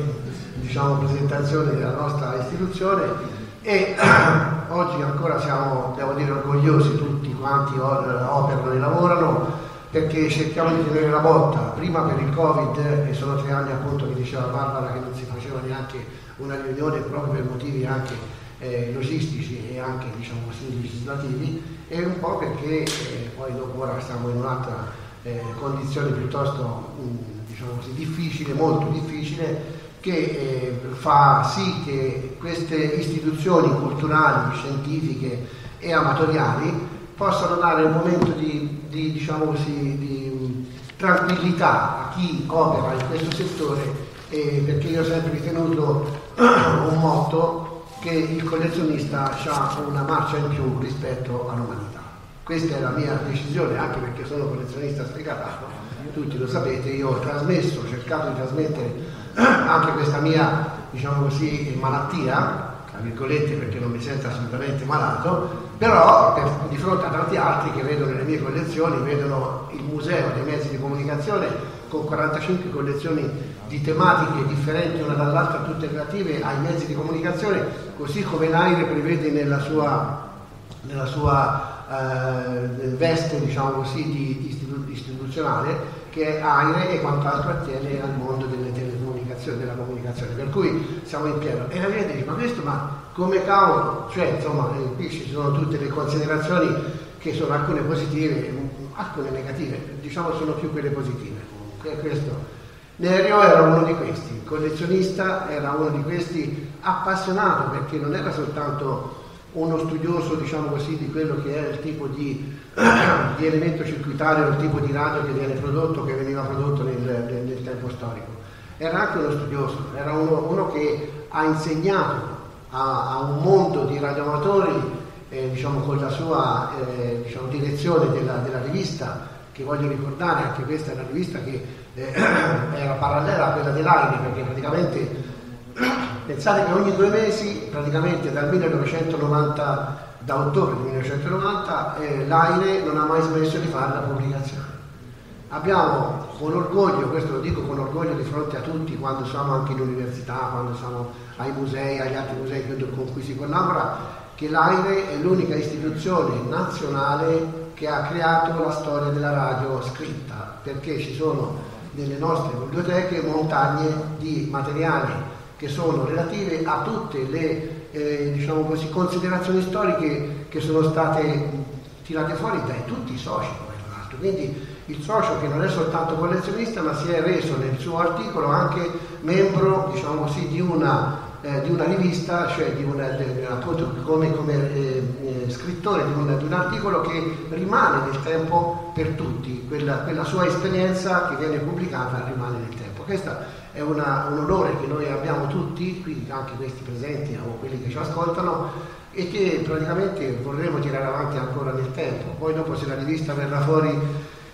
Speaker 6: diciamo, presentazione della nostra istituzione e [CLEARS THROAT] oggi ancora siamo, devo dire, orgogliosi tutti quanti operano e lavorano perché cerchiamo di tenere la botta, prima per il Covid e sono tre anni appunto che diceva Barbara che non si faceva neanche una riunione proprio per motivi anche eh, logistici e anche diciamo così, legislativi e un po' perché eh, poi dopo ora siamo in un'altra eh, condizione piuttosto mh, diciamo così, difficile, molto difficile, che eh, fa sì che queste istituzioni culturali, scientifiche e amatoriali possano dare un momento di, di, diciamo così, di tranquillità a chi opera in questo settore eh, perché io ho sempre ritenuto [CLEARS THROAT] un motto che il collezionista ha una marcia in più rispetto all'umanità. Questa è la mia decisione, anche perché sono collezionista sfegatato, tutti lo sapete, io ho trasmesso, ho cercato di trasmettere anche questa mia, diciamo così, malattia, tra virgolette perché non mi sento assolutamente malato, però per, di fronte a tanti altri che vedono le mie collezioni, vedono il museo dei mezzi di comunicazione con 45 collezioni di tematiche differenti una dall'altra, tutte relative ai mezzi di comunicazione, così come l'AIRE prevede nella sua, nella sua eh, veste diciamo così, di istitu- istituzionale, che è AIRE e quant'altro attiene al mondo delle telecomunicazioni, della comunicazione, per cui siamo in pieno. E la gente dice, ma questo, ma come cavolo? Cioè, insomma, eh, qui ci sono tutte le considerazioni che sono alcune positive, alcune negative, diciamo sono più quelle positive. Comunque, questo Nerio era uno di questi, collezionista era uno di questi appassionato perché non era soltanto uno studioso, diciamo così, di quello che è il tipo di, [CLEARS THROAT] di elemento circuitario, il tipo di radio che viene prodotto, che veniva prodotto nel, nel, nel tempo storico. Era anche uno studioso, era uno, uno che ha insegnato a, a, un mondo di radioamatori, eh, diciamo, con la sua eh, diciamo, direzione della, della rivista, che voglio ricordare, anche questa è una rivista che eh, [CLEARS THROAT] era parallela a quella dell'AIRE, perché praticamente [CLEARS THROAT] pensate che ogni due mesi, praticamente dal 1990, da ottobre 1990, eh, l'AIRE non ha mai smesso di fare la pubblicazione. Abbiamo con orgoglio, questo lo dico con orgoglio di fronte a tutti quando siamo anche in università, quando siamo ai musei, agli altri musei con cui si collabora, che l'AIRE è l'unica istituzione nazionale che ha creato la storia della radio scritta, perché ci sono nelle nostre biblioteche montagne di materiali che sono relative a tutte le eh, diciamo così, considerazioni storiche che sono state tirate fuori da tutti i soci, l'altro. Quindi il socio che non è soltanto collezionista ma si è reso nel suo articolo anche membro diciamo così, di una eh, di una rivista, cioè di una, de, appunto come, come eh, eh, scrittore di un, di un, articolo che rimane nel tempo per tutti, quella, quella, sua esperienza che viene pubblicata rimane nel tempo. Questo è una, un onore che noi abbiamo tutti, qui anche questi presenti o quelli che ci ascoltano, e che praticamente vorremmo tirare avanti ancora nel tempo. Poi dopo se la rivista verrà fuori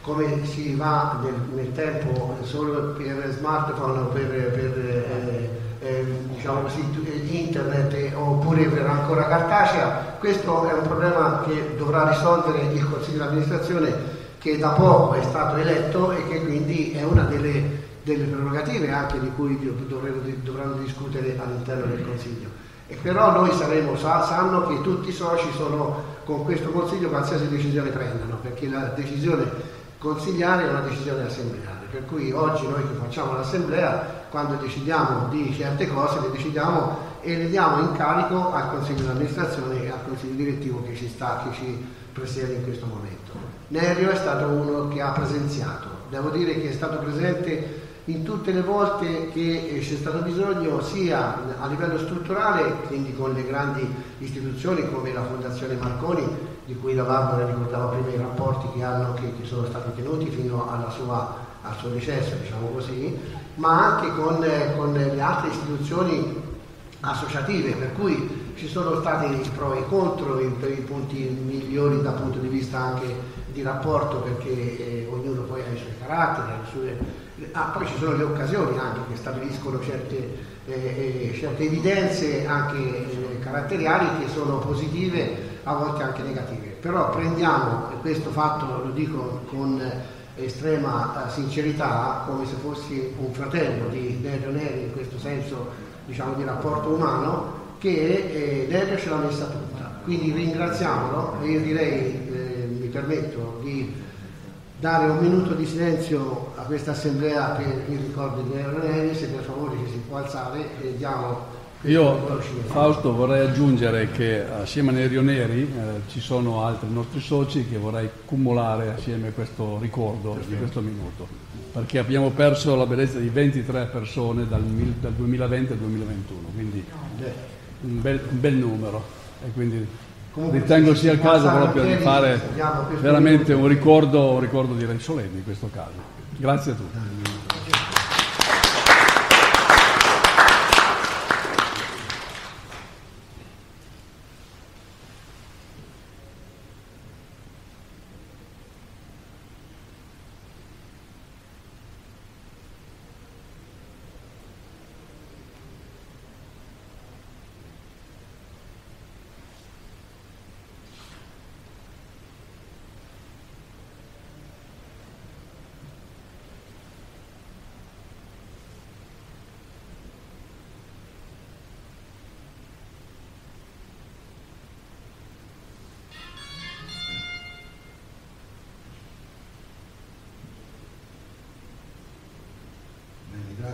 Speaker 6: come si va nel, nel tempo solo per smartphone o per, per eh, eh, diciamo così, internet oppure per ancora cartacea, questo è un problema che dovrà risolvere il Consiglio di amministrazione che da poco è stato eletto e che quindi è una delle, delle prerogative anche di cui dovranno discutere all'interno del Consiglio. E però noi saremo, sanno che tutti i soci sono con questo Consiglio qualsiasi decisione prendano, perché la decisione consigliare è una decisione assembleare. Per cui oggi noi che facciamo l'assemblea quando decidiamo di certe cose le decidiamo e le diamo in carico al Consiglio di amministrazione e al Consiglio direttivo che ci sta, che ci presiede in questo momento. Nerio è stato uno che ha presenziato, devo dire che è stato presente in tutte le volte che c'è stato bisogno sia a livello strutturale, quindi con le grandi istituzioni come la Fondazione Marconi, di cui la Barbara ricordava prima i rapporti che, hanno, che, che sono stati tenuti fino sua, al suo decesso, diciamo così, ma anche con, eh, con le altre istituzioni associative, per cui ci sono stati i pro e i contro, i, i punti migliori dal punto di vista anche di rapporto perché eh, ognuno poi ha i suoi caratteri, le sue... ah, poi ci sono le occasioni anche che stabiliscono certe, eh, eh, certe evidenze anche eh, caratteriali che sono positive, a volte anche negative. Però prendiamo, questo fatto lo dico con estrema eh, sincerità, come se fossi un fratello di Dario Neri in questo senso diciamo, di rapporto umano, che eh, Dario ce l'ha messa tutta. Quindi ringraziamolo e io direi, eh, mi permetto di dare un minuto di silenzio questa assemblea per il ricordo di Neri, se per favore ci si può alzare e diamo
Speaker 7: Io, Fausto, vorrei aggiungere che assieme a Nerio Neri eh, ci sono altri nostri soci che vorrei cumulare assieme questo ricordo di questo minuto, perché abbiamo perso la bellezza di 23 persone dal, dal 2020 al 2021, quindi un bel, un bel numero. E quindi Comunque, ritengo sia il caso proprio di fare veramente un ricordo, un ricordo direi solenne in questo caso. Grazie a tutti.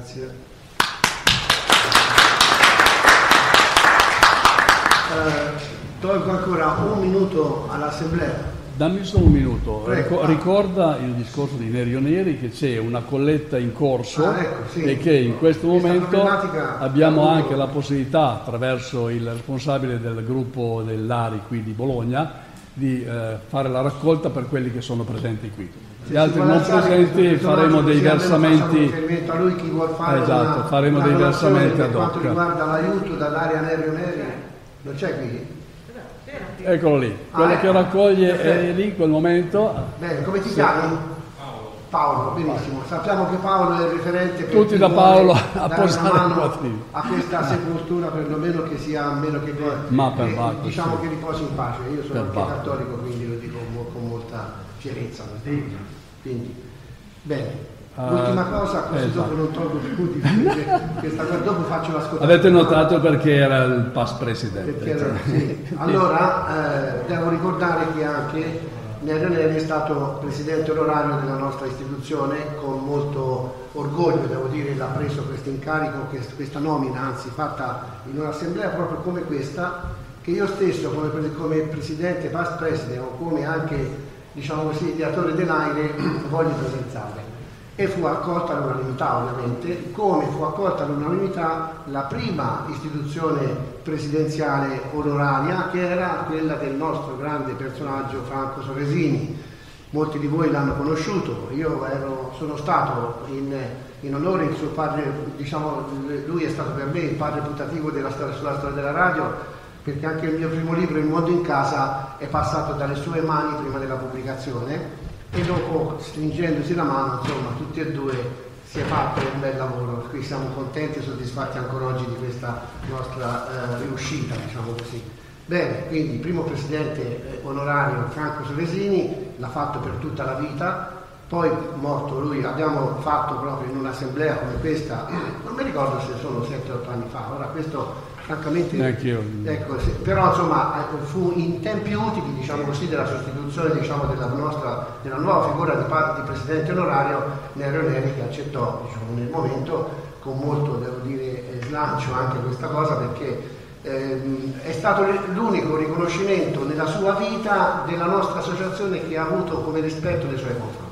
Speaker 6: Grazie. Eh, tolgo ancora un minuto all'Assemblea.
Speaker 7: Dammi solo un minuto, Prego, ricorda il discorso di Nerio Neri che c'è una colletta in corso
Speaker 6: ah, ecco, sì.
Speaker 7: e che in questo momento abbiamo anche la possibilità attraverso il responsabile del gruppo dell'ARI qui di Bologna di eh, fare la raccolta per quelli che sono presenti qui gli altri non presenti faremo dei versamenti
Speaker 6: a lui chi vuol fare
Speaker 7: esatto,
Speaker 6: una,
Speaker 7: faremo dei versamenti ad
Speaker 6: hoc quanto riguarda l'aiuto dall'area Nerio Neri non c'è qui?
Speaker 7: eccolo lì quello ah, che raccoglie è lì in quel momento
Speaker 6: bene come ti chiami? Paolo, benissimo. Sappiamo che Paolo è il riferente per
Speaker 7: tutti da Paolo a posare
Speaker 6: a questa sepoltura perlomeno che sia meno che
Speaker 7: Ma per Bacco,
Speaker 6: diciamo
Speaker 7: sì.
Speaker 6: che riposi in pace. Io sono
Speaker 7: per
Speaker 6: anche cattolico, quindi lo dico con molta fierezza. Quindi, bene.
Speaker 7: Ah,
Speaker 6: L'ultima cosa, così
Speaker 7: esatto.
Speaker 6: dopo non tolgo più questa cosa, dopo faccio la scoperta.
Speaker 7: avete notato perché era il pass presidente
Speaker 6: Era, sì. allora eh, devo ricordare che anche Nerio Neri è stato presidente onorario della nostra istituzione con molto orgoglio devo dire l'ha preso questo incarico questa nomina anzi fatta in un'assemblea proprio come questa che io stesso come, come presidente past president o come anche diciamo così, ideatore dell'aire [CLEARS THROAT] voglio presentare. E fu accolta all'unanimità ovviamente, come fu accolta all'unanimità la prima istituzione presidenziale onoraria che era quella del nostro grande personaggio Franco Soresini. Molti di voi l'hanno conosciuto, io ero, sono stato in, in onore il suo padre, diciamo, lui è stato per me il padre putativo della sulla storia della radio, perché anche il mio primo libro, Il mondo in casa, è passato dalle sue mani prima della pubblicazione e dopo, stringendosi la mano, insomma, tutti e due si è fatto un bel lavoro. Qui siamo contenti e soddisfatti ancora oggi di questa nostra eh, riuscita, diciamo così. Bene, quindi il primo presidente eh, onorario Franco Soresini l'ha fatto per tutta la vita, poi morto lui abbiamo fatto proprio in un'assemblea come questa, non mi ricordo se sono 7-8 anni fa, ora questo francamente ecco, però insomma fu in tempi utili diciamo così della sostituzione diciamo, della, nostra, della nuova figura di, di, presidente onorario Nerio Neri che accettò diciamo, nel momento con molto devo dire eh, slancio anche questa cosa perché ehm, è stato l'unico riconoscimento nella sua vita della nostra associazione che ha avuto come rispetto nei suoi confronti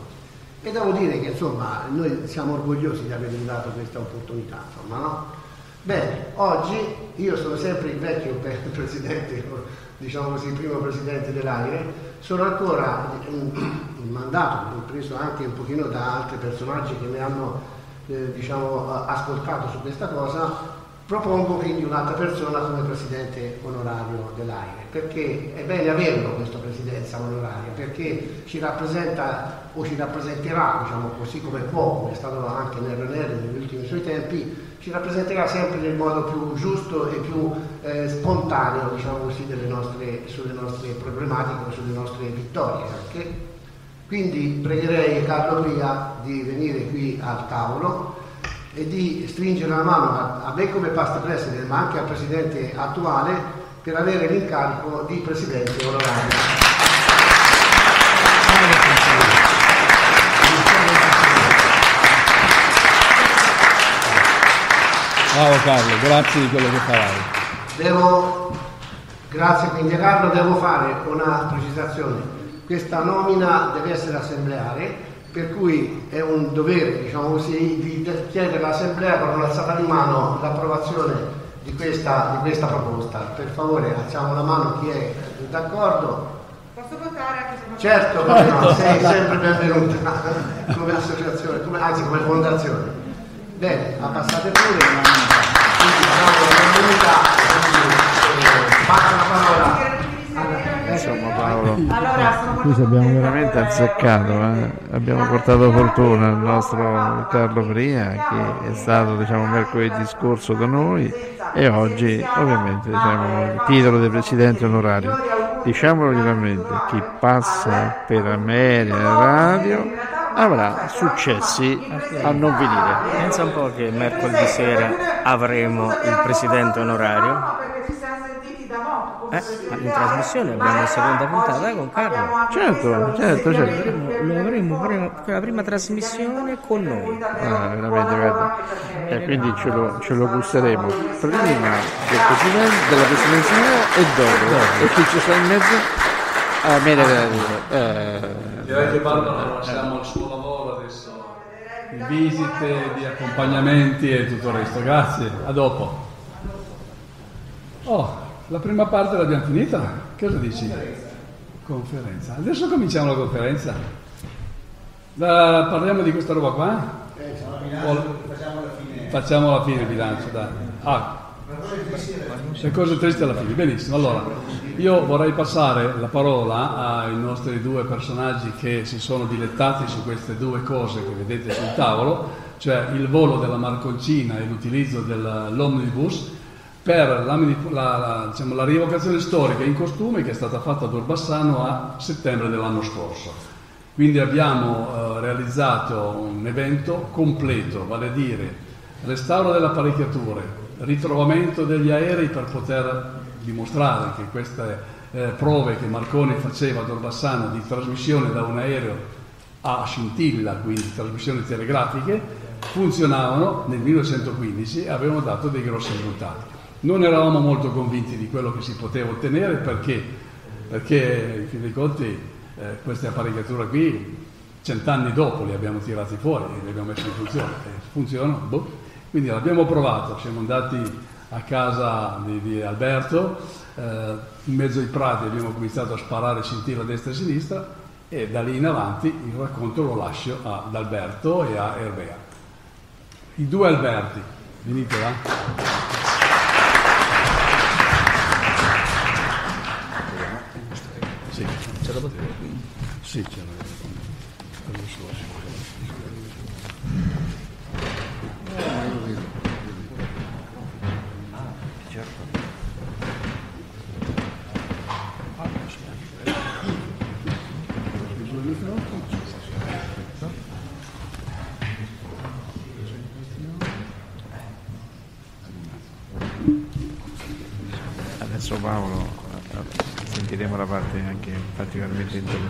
Speaker 6: e devo dire che insomma noi siamo orgogliosi di avergli dato questa opportunità insomma no? Bene, oggi io sono sempre il vecchio [LAUGHS] presidente, diciamo così, primo presidente dell'AIRE, sono ancora mandato, preso anche un pochino da altri personaggi che mi hanno eh, diciamo, ascoltato su questa cosa, Propongo quindi un'altra persona come presidente onorario dell'AIRE, perché è bene averlo questa presidenza onoraria, perché ci rappresenta o ci rappresenterà, diciamo così come può, come è stato anche nel Renere negli ultimi suoi tempi, ci rappresenterà sempre nel modo più giusto e più eh, spontaneo, diciamo così, nostre, sulle nostre problematiche, sulle nostre vittorie anche. Quindi pregherei Carlo Pria di venire qui al tavolo e di stringere la mano a, me come past president, ma anche al presidente attuale per avere l'incarico di presidente onorario.
Speaker 7: Bravo Carlo, grazie di quello che farai.
Speaker 6: Devo, grazie quindi a Carlo, devo fare una precisazione. Questa nomina deve essere assembleare, per cui è un dovere, diciamo così, di chiedere all'assemblea con un'alzata di mano l'approvazione di questa, di questa proposta. Per favore alziamo la mano chi è d'accordo.
Speaker 14: Posso votare anche se non
Speaker 6: Certo, come no, sei sempre benvenuta [LAUGHS] come associazione, come- anzi come fondazione. Bene, la passate pure. Quindi la benvenuta, quindi, passo la parola.
Speaker 5: Paolo,
Speaker 14: Allora,
Speaker 5: abbiamo veramente azzeccato, eh. abbiamo portato fortuna al nostro Carlo Pria che è stato diciamo, mercoledì scorso da noi e oggi ovviamente diciamo, il titolo di presidente onorario. Diciamolo chiaramente, chi passa per Ameria Radio avrà successi a non finire.
Speaker 13: Pensa un po' che mercoledì sera avremo il presidente onorario. Eh, in trasmissione abbiamo la seconda puntata con Carlo.
Speaker 5: Certo, certo,
Speaker 13: Lo
Speaker 5: certo.
Speaker 13: avremo, lo avremo per la prima trasmissione con noi.
Speaker 5: Ah, veramente, guarda. E quindi ce lo, ce lo gusteremo prima del presidente, della presidenza e dopo. E chi ci sta in mezzo? Ah, Ameria Radio. Eh,
Speaker 7: Direi che Barbara lasciamo il suo lavoro adesso. Di visite, di accompagnamenti e tutto il resto. Grazie, a dopo. Oh, la prima parte l'abbiamo finita? Cosa dici? Conferenza. Adesso cominciamo la conferenza. Da- parliamo di questa roba qua? O- Facciamo alla fine il bilancio, dai. Ah, le cose tristi alla fine, benissimo. Allora, io vorrei passare la parola ai nostri due personaggi che si sono dilettati su queste due cose che vedete sul tavolo, cioè il volo della Marconcina e l'utilizzo dell'omnibus per la, la- la- diciamo, la rievocazione storica in costume che è stata fatta ad Orbassano a settembre dell'anno scorso. Quindi abbiamo eh, realizzato un evento completo, vale a dire restauro delle apparecchiature, ritrovamento degli aerei per poter dimostrare che queste eh, prove che Marconi faceva ad Orbassano di trasmissione da un aereo a scintilla, quindi trasmissioni telegrafiche, funzionavano nel 1915 e avevano dato dei grossi risultati. Non eravamo molto convinti di quello che si poteva ottenere perché, perché in fin dei conti eh, queste apparecchiature qui cent'anni dopo li abbiamo tirati fuori e li abbiamo messi in funzione. E funzionano, boh. Quindi l'abbiamo provato, siamo andati a casa di, di Alberto, eh, in mezzo ai prati abbiamo cominciato a sparare scintille a destra e a sinistra e da lì in avanti il racconto lo lascio ad Alberto e a Erbea. I due Alberti, venite là.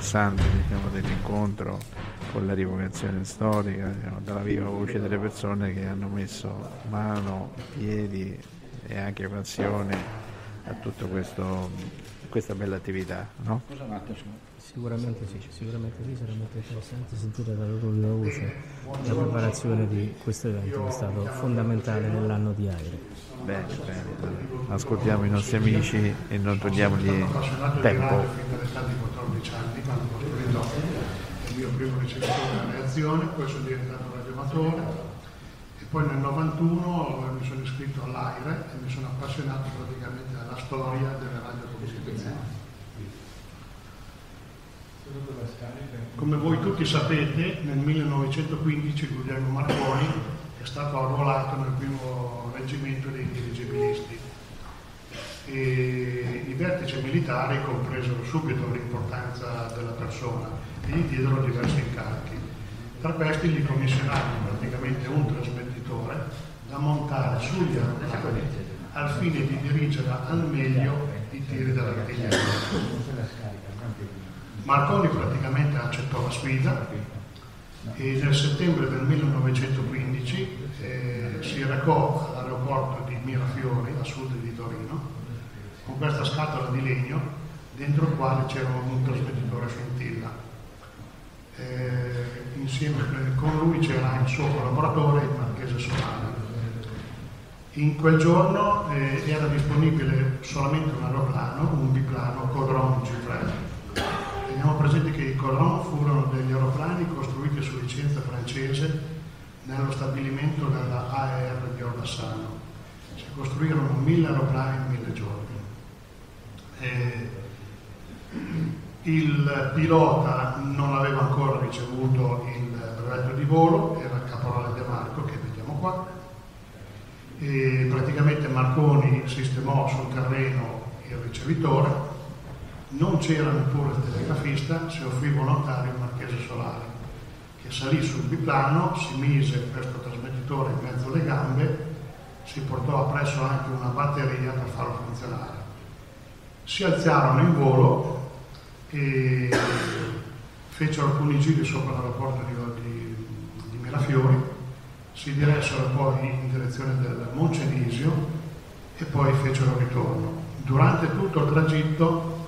Speaker 5: Interessante diciamo, dell'incontro con la rivocazione storica, diciamo, dalla viva voce delle persone che hanno messo mano, piedi e anche passione a tutta questa bella attività. No?
Speaker 3: Sicuramente sì, sicuramente sì, sarà molto interessante sentire dalla loro voce la preparazione di questo evento che è stato fondamentale nell'anno di Aire.
Speaker 5: Bene, bene, bene. Ascoltiamo i nostri amici e non togliamogli tempo.
Speaker 15: radio fin dall'età di 14 anni, quando costruito il mio primo ricevitore della reazione, poi sono diventato radioamatore e poi nel 91 mi sono iscritto all'AIRE e mi sono appassionato praticamente alla storia delle radiocomunicazioni. Come voi tutti sapete, nel 1915 Guglielmo Marconi è stato arruolato nel primo reggimento dei dirigibilisti e i vertici militari compresero subito l'importanza della persona e gli diedero diversi incarichi. Tra questi gli commissionarono praticamente un trasmettitore da montare sugli aeroplani al fine di dirigere al meglio i tiri dell'artiglieria. Marconi praticamente accettò la sfida e nel settembre del 1915 eh, si recò all'aeroporto di Mirafiori, a sud di Torino, con questa scatola di legno dentro il quale c'era un trasmettitore scintilla. Eh, insieme con lui c'era il suo collaboratore, il Marchese Solano. In quel giorno eh, era disponibile solamente un aeroplano, un biplano Codron G3. Teniamo presente che i Codron furono degli aeroplani costruiti su licenza francese nello stabilimento della AER di Orbassano. Si costruirono mille aeroplani in mille giorni. E il pilota non aveva ancora ricevuto il brevetto di volo, era il caporale De Marco che vediamo qua e praticamente Marconi sistemò sul terreno il ricevitore, non c'era neppure il telegrafista, si offrì volontario il Marchese Solari, che salì sul biplano, si mise questo trasmettitore in mezzo alle gambe, si portò appresso anche una batteria per farlo funzionare. Si alzarono in volo e fecero alcuni giri sopra l'aeroporto di, di, di Mirafiori si diressero poi in direzione del Moncenisio e poi fecero ritorno. Durante tutto il tragitto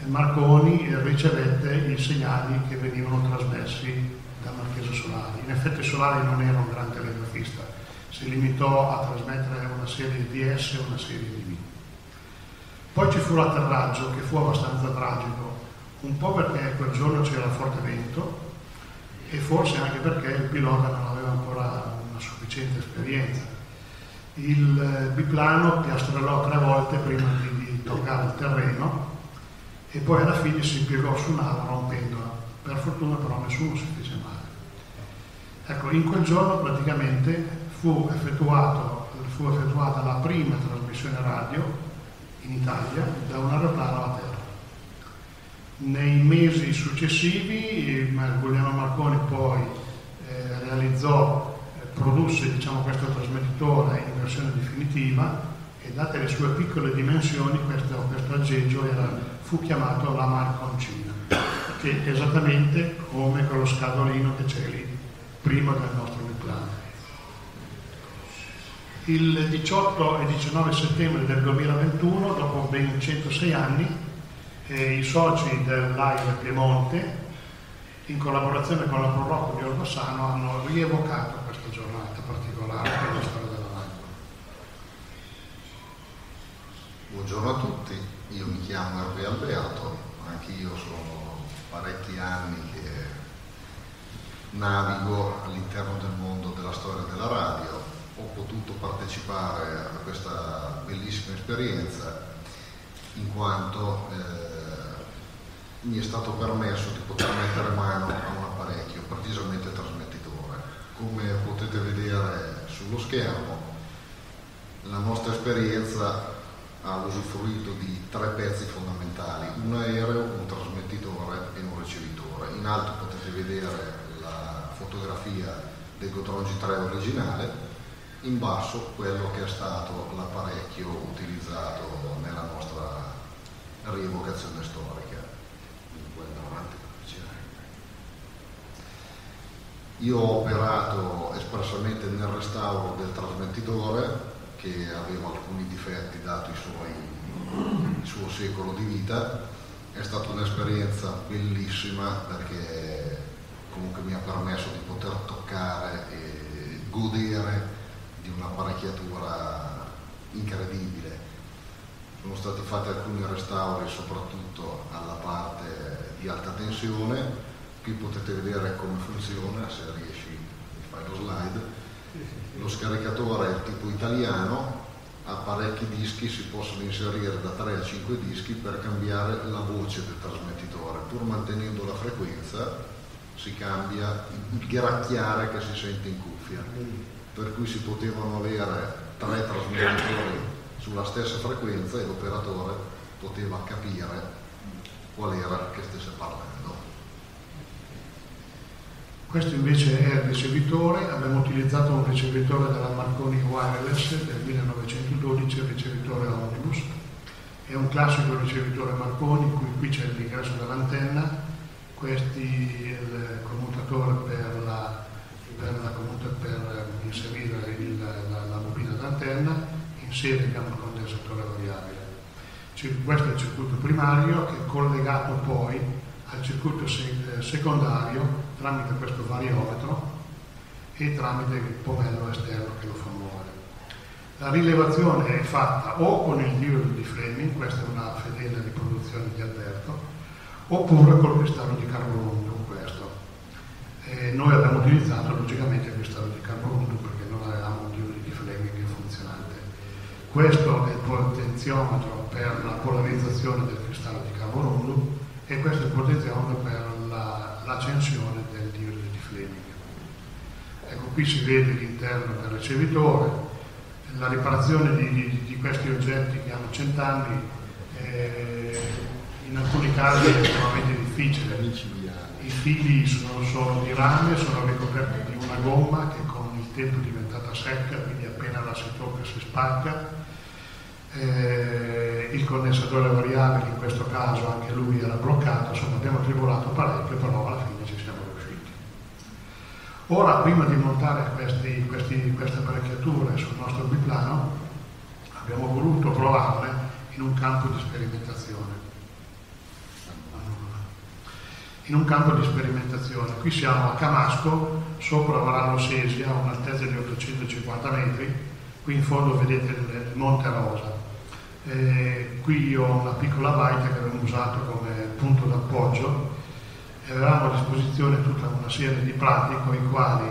Speaker 15: eh, Marconi ricevette i segnali che venivano trasmessi da Marchese Solari. In effetti Solari non era un gran telegrafista, si limitò a trasmettere una serie di S e una serie di V. Poi ci fu l'atterraggio che fu abbastanza tragico, un po' perché quel giorno c'era forte vento e forse anche perché il pilota non aveva ancora sufficiente esperienza. Il eh, biplano piastrellò tre volte prima di, toccare il terreno e poi alla fine si piegò su un'ala rompendola. Per fortuna però nessuno si fece male. Ecco, in quel giorno praticamente fu, fu effettuata la prima trasmissione radio in Italia da un aeroplano a terra. Nei mesi successivi Guglielmo Marconi poi eh, realizzò produsse diciamo, questo trasmettitore in versione definitiva e date le sue piccole dimensioni questo, questo aggeggio era, fu chiamato la marconcina, che è esattamente come quello scatolino che c'è lì prima del nostro biplano. Il 18 e 19 settembre del 2021, dopo ben 106 anni, eh, i soci dell'AIRE Piemonte, in collaborazione con la Prorocco di Orbassano, hanno rievocato particolare per la storia della radio.
Speaker 9: Buongiorno a tutti, io mi chiamo Erve Albeato, anche io sono parecchi anni che navigo all'interno del mondo della storia della radio, ho potuto partecipare a questa bellissima esperienza in quanto eh, mi è stato permesso di poter mettere mano a un apparecchio precisamente trasmesso come potete vedere sullo schermo, la nostra esperienza ha usufruito di tre pezzi fondamentali, un aereo, un trasmettitore e un ricevitore. In alto potete vedere la fotografia del Gotron G3 originale, in basso quello che è stato l'apparecchio utilizzato nella nostra rievocazione storica. Io ho operato espressamente nel restauro del trasmettitore che aveva alcuni difetti dato il suo, il suo secolo di vita. È stata un'esperienza bellissima perché comunque mi ha permesso di poter toccare e godere di un'apparecchiatura incredibile. Sono stati fatti alcuni restauri soprattutto alla parte di alta tensione qui potete vedere come funziona se riesci mi fai lo slide. Lo scaricatore tipo italiano ha parecchi dischi si possono inserire da 3 a 5 dischi per cambiare la voce del trasmettitore. Pur mantenendo la frequenza si cambia il gracchiare che si sente in cuffia. Per cui si potevano avere tre trasmettitori sulla stessa frequenza e l'operatore poteva capire qual era che stesse parlando
Speaker 15: questo invece è il ricevitore, abbiamo utilizzato un ricevitore della Marconi Wireless del 1912, il ricevitore Omnibus, è un classico ricevitore Marconi, qui, qui c'è l'ingresso dell'antenna, questi il commutatore per, la, per, la, per inserire il, la, la bobina d'antenna antenna in serie abbiamo il condensatore variabile. Questo è il circuito primario che è collegato poi al circuito eh, secondario tramite questo variometro e tramite il pomello esterno che lo fa muovere. La rilevazione è fatta o con il diodo di Fleming, questa è una fedele riproduzione di Alberto, oppure col cristallo di carbonio, questo. E noi abbiamo utilizzato logicamente il cristallo di carbonio perché non avevamo un diodo di Fleming funzionante. Questo è il potenziometro per la polarizzazione del cristallo di carbonio e questo è potenziometro per la, l'accensione del diodo di Fleming. Ecco, qui si vede l'interno del ricevitore, la riparazione di, di, di questi oggetti che hanno cent'anni eh, in alcuni casi è estremamente difficile. I fili sono, sono di rame, sono ricoperti di una gomma che con il tempo è diventata secca, quindi appena la si tocca si spacca. Eh, il condensatore variabile in questo caso anche lui era bloccato, insomma abbiamo tribolato parecchio, però alla fine ci siamo riusciti. Ora, prima di montare questi, questi, queste apparecchiature sul nostro biplano, abbiamo voluto provarle in un campo di sperimentazione. In un campo di sperimentazione. Qui siamo a Camasco, sopra Varano Sesia, a un'altezza di 850 metri, qui in fondo vedete il Monte Rosa. Eh, qui ho una piccola baita che abbiamo usato come punto d'appoggio e avevamo a disposizione tutta una serie di plati con i quali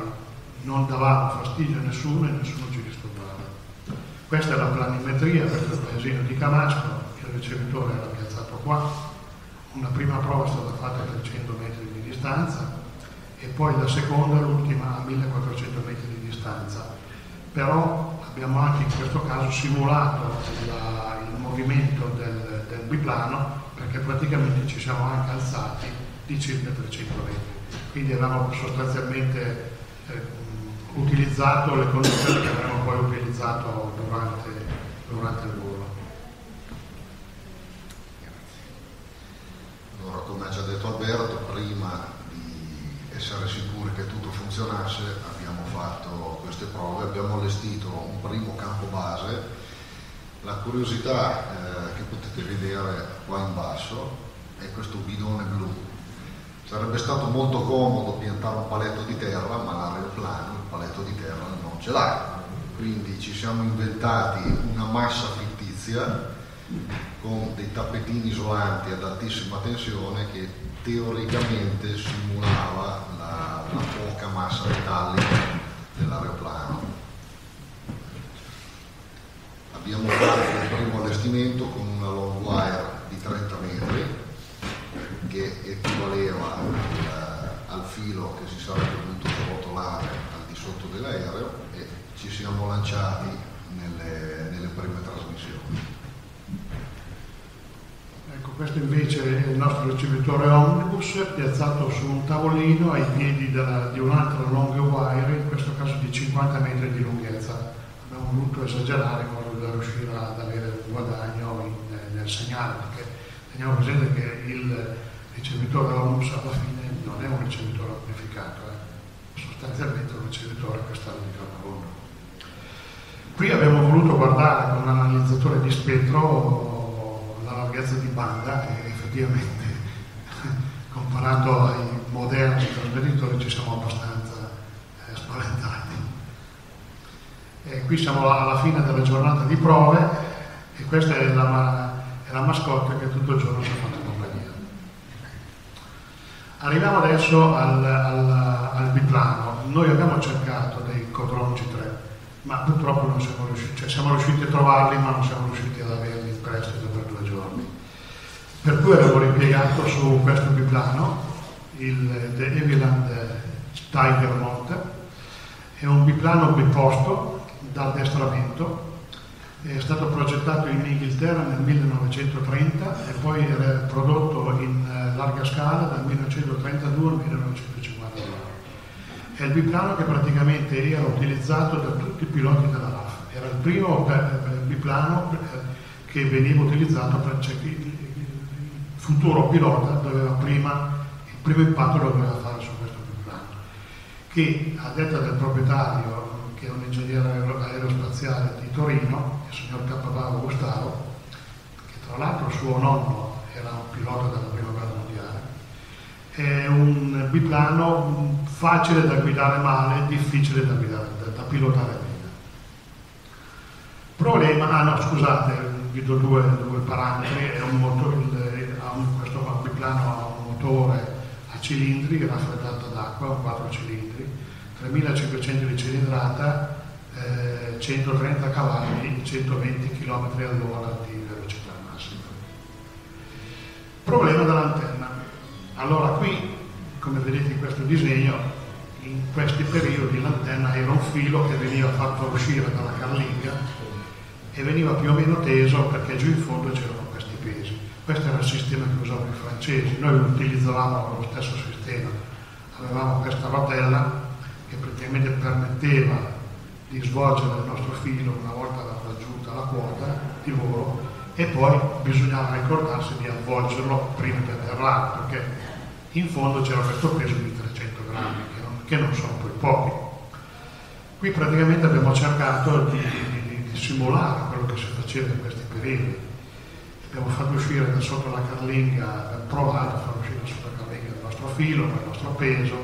Speaker 15: non davamo fastidio a nessuno e nessuno ci disturbava. Questa è la planimetria, il paesino di Camasco, il ricevitore era piazzato qua, una prima prova è stata fatta a 300 metri di distanza e poi la seconda, l'ultima a 1400 metri di distanza. Però abbiamo anche in questo caso simulato la, il movimento del, del biplano perché praticamente ci siamo anche alzati di circa 300 metri. Quindi avevamo sostanzialmente eh, utilizzato le condizioni che avremmo poi utilizzato durante, durante il volo.
Speaker 9: Allora, come ha già detto Alberto, prima di essere sicuri che tutto funzionasse fatto queste prove, abbiamo allestito un primo campo base. La curiosità eh, che potete vedere qua in basso è questo bidone blu Sarebbe stato molto comodo piantare un paletto di terra, ma l'aeroplano il paletto di terra non ce l'ha. Quindi ci siamo inventati una massa fittizia con dei tappetini isolanti ad altissima tensione che teoricamente simulava la, la poca massa metallica dell'aeroplano. Abbiamo fatto il primo allestimento con una long wire di 30 metri che equivaleva al, al filo che si sarebbe dovuto rotolare al di sotto dell'aereo e ci siamo lanciati nelle, nelle prime trasmissioni.
Speaker 15: Ecco, questo invece è il nostro ricevitore omnibus piazzato su un tavolino ai piedi della, di un'altra long wire, in questo caso di 50 metri di lunghezza. Abbiamo voluto esagerare in modo da riuscire ad avere un guadagno in, nel segnale, perché teniamo presente che il, ricevitore dell'OMS alla fine non è un ricevitore amplificato, è sostanzialmente un ricevitore a cristallo di carbonio. Qui abbiamo voluto guardare con un analizzatore di spettro la larghezza di banda e effettivamente [LAUGHS] comparando ai moderni trasmettitori ci siamo abbastanza eh, spaventati. E qui siamo alla fine della giornata di prove e questa è la, è la mascotte che tutto il giorno ci ha fatto Arriviamo adesso al, al, al, biplano. Noi abbiamo cercato dei Codron G3, ma purtroppo non siamo riusciti, cioè siamo riusciti a trovarli, ma non siamo riusciti ad averli in prestito. Per cui abbiamo ripiegato su questo biplano il The Eviland Tiger Mont, è un biplano biposto da addestramento è stato progettato in Inghilterra nel 1930 e poi prodotto in eh, larga scala dal 1932 al 1952. È il biplano che praticamente era utilizzato da tutti i piloti della RAF. Era il primo biplano che veniva utilizzato per cioè, futuro pilota doveva prima, il primo impatto lo doveva fare su questo biplano, che a detta del proprietario, che è un ingegnere aerospaziale, Spaziale di Torino, il signor Cappavaro Gustavo, che tra l'altro suo nonno era un pilota della prima guerra mondiale. È un biplano facile da guidare male, difficile da, guidare, da, da pilotare bene. Problema, ah no scusate, vi do due, due parametri, è un motore, questo biplano ha motore a cilindri raffreddato d'acqua, 4 cilindri, 3500 di cilindrata, eh, 130 cavalli, 120 km all'ora di velocità massima. Problema dell'antenna. Allora qui, come vedete in questo disegno, in questi periodi l'antenna era un filo che veniva fatto uscire dalla carlinga e veniva più o meno teso perché giù in fondo pesi. Questo era il sistema che usavano i francesi, noi utilizzavamo lo stesso sistema, avevamo questa rotella che praticamente permetteva di svolgere il nostro filo una volta raggiunta la quota di volo e poi bisognava ricordarsi di avvolgerlo prima di atterrare perché in fondo c'era questo peso di 300 grammi che non, che non sono poi pochi. Qui praticamente abbiamo cercato di, di, di simulare quello che si faceva in questi periodi. Abbiamo fatto uscire da sotto la carlinga, abbiamo provato a far uscire da sotto la carlinga il nostro filo, il nostro peso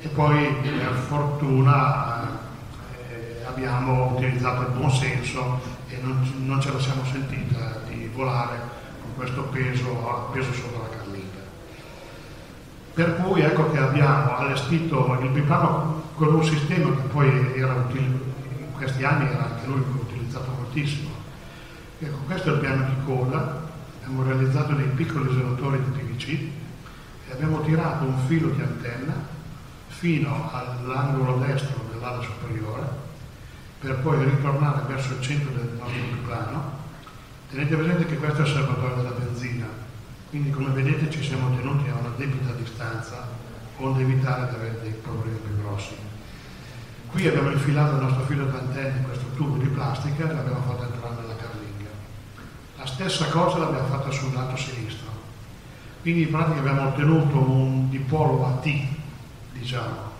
Speaker 15: e poi per fortuna eh, abbiamo utilizzato il buon senso e non, non, ce la siamo sentita di volare con questo peso, peso sopra la carlinga. Per cui ecco che abbiamo allestito il biplano con un sistema che poi era utile, in questi anni era anche lui utilizzato moltissimo. Ecco, questo è il piano di coda, abbiamo realizzato dei piccoli isolatori di PVC e abbiamo tirato un filo di antenna fino all'angolo destro dell'ala superiore per poi ritornare verso il centro del nostro biplano. Tenete presente che questo è il serbatoio della benzina, quindi come vedete ci siamo tenuti a una debita distanza onde evitare di avere dei problemi più grossi. Qui abbiamo infilato il nostro filo d'antenna in questo tubo di plastica e l'abbiamo fatto entrare. La stessa cosa l'abbiamo fatta sul lato sinistro. Quindi in pratica abbiamo ottenuto un dipolo a T diciamo.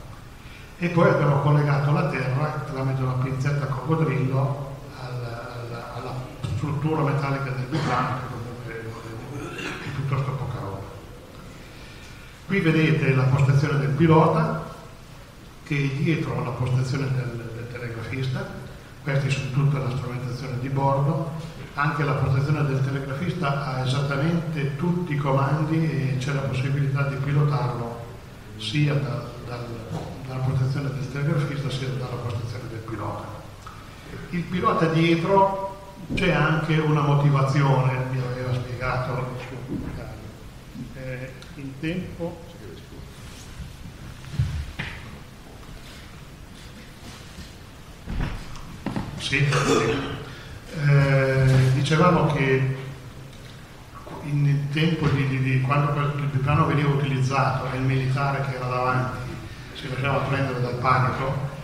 Speaker 15: E poi abbiamo collegato la terra tramite una pinzetta coccodrillo alla, alla, alla struttura metallica del biplano, che comunque è piuttosto poca roba. Qui vedete la postazione del pilota, che è dietro la postazione del, del telegrafista, questi sono tutta la strumentazione di bordo, anche la postazione del telegrafista ha esattamente tutti i comandi e c'è la possibilità di pilotarlo sia da, dal, dalla protezione del telegrafista sia dalla protezione del pilota. Il pilota dietro c'è anche una motivazione, mi aveva spiegato eh, in tempo. Sì, eh, dicevamo che in tempo di, di, di quando il piano veniva utilizzato e il militare che era davanti si lasciava prendere dal panico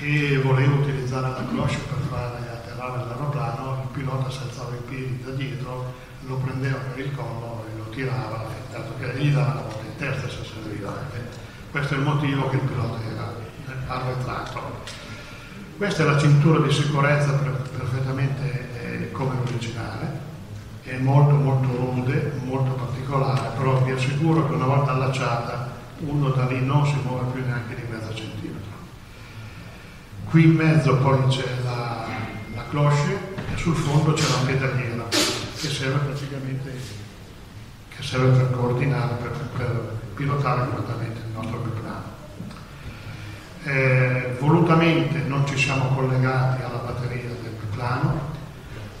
Speaker 15: e voleva utilizzare la cloche per fare atterrare l'aeroplano, il pilota si alzava i piedi da dietro, lo prendeva per il collo e lo tirava, tanto che gli dava la volta in testa se serviva. Questo è il motivo che il pilota era arretrato. Questa è la cintura di sicurezza perfettamente eh, come originale è molto molto rude, molto particolare, però vi assicuro che una volta allacciata uno da lì non si muove più neanche di mezzo centimetro. Qui in mezzo poi c'è la, la cloche e sul fondo c'è la pedaliera che serve praticamente che serve per coordinare, per, per pilotare correttamente il nostro biplano. Eh, volutamente non ci siamo collegati alla batteria del biplano,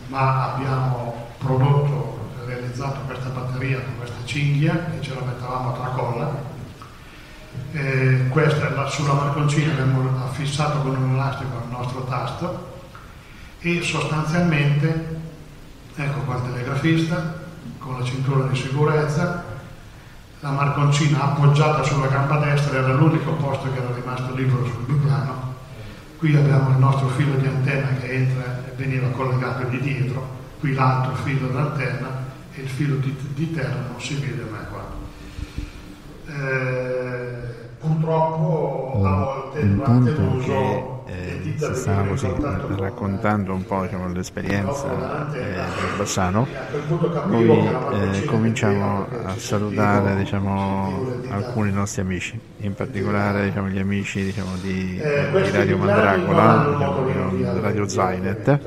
Speaker 15: ma abbiamo prodotto, realizzato questa batteria con questa cinghia e ce la mettavamo a tracolla. Eh, questa sulla marconcina abbiamo affissato con un elastico il nostro tasto e sostanzialmente ecco qua il telegrafista con la cintura di sicurezza la marconcina appoggiata sulla gamba destra era l'unico posto che era rimasto libero sul biplano qui abbiamo il nostro filo di antenna che entra e veniva collegato di dietro qui l'altro filo d'antenna e il filo di, di terra non si vede mai qua. Eh, purtroppo a volte durante l'uso
Speaker 5: eh, si stava così raccontando un po' diciamo, l'esperienza eh, Bassano, noi eh, cominciamo a salutare diciamo, alcuni nostri amici, in particolare diciamo, gli amici diciamo, di, di, Radio Mandragola, diciamo, di Radio Zainet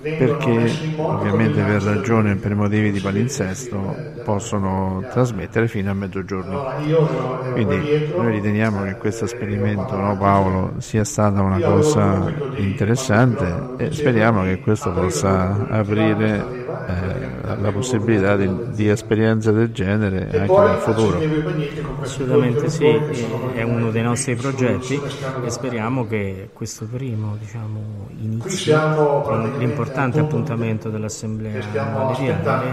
Speaker 5: perché ovviamente per ragioni e per motivi di palinsesto possono trasmettere fino a mezzogiorno. Quindi noi riteniamo che questo esperimento, no, Paolo, sia stata una cosa interessante e speriamo che questo possa aprire eh, la possibilità di, di, esperienze del genere anche nel futuro.
Speaker 16: Assolutamente sì, è uno dei nostri progetti e speriamo che questo primo diciamo, inizi con l'importante appuntamento dell'Assemblea Aree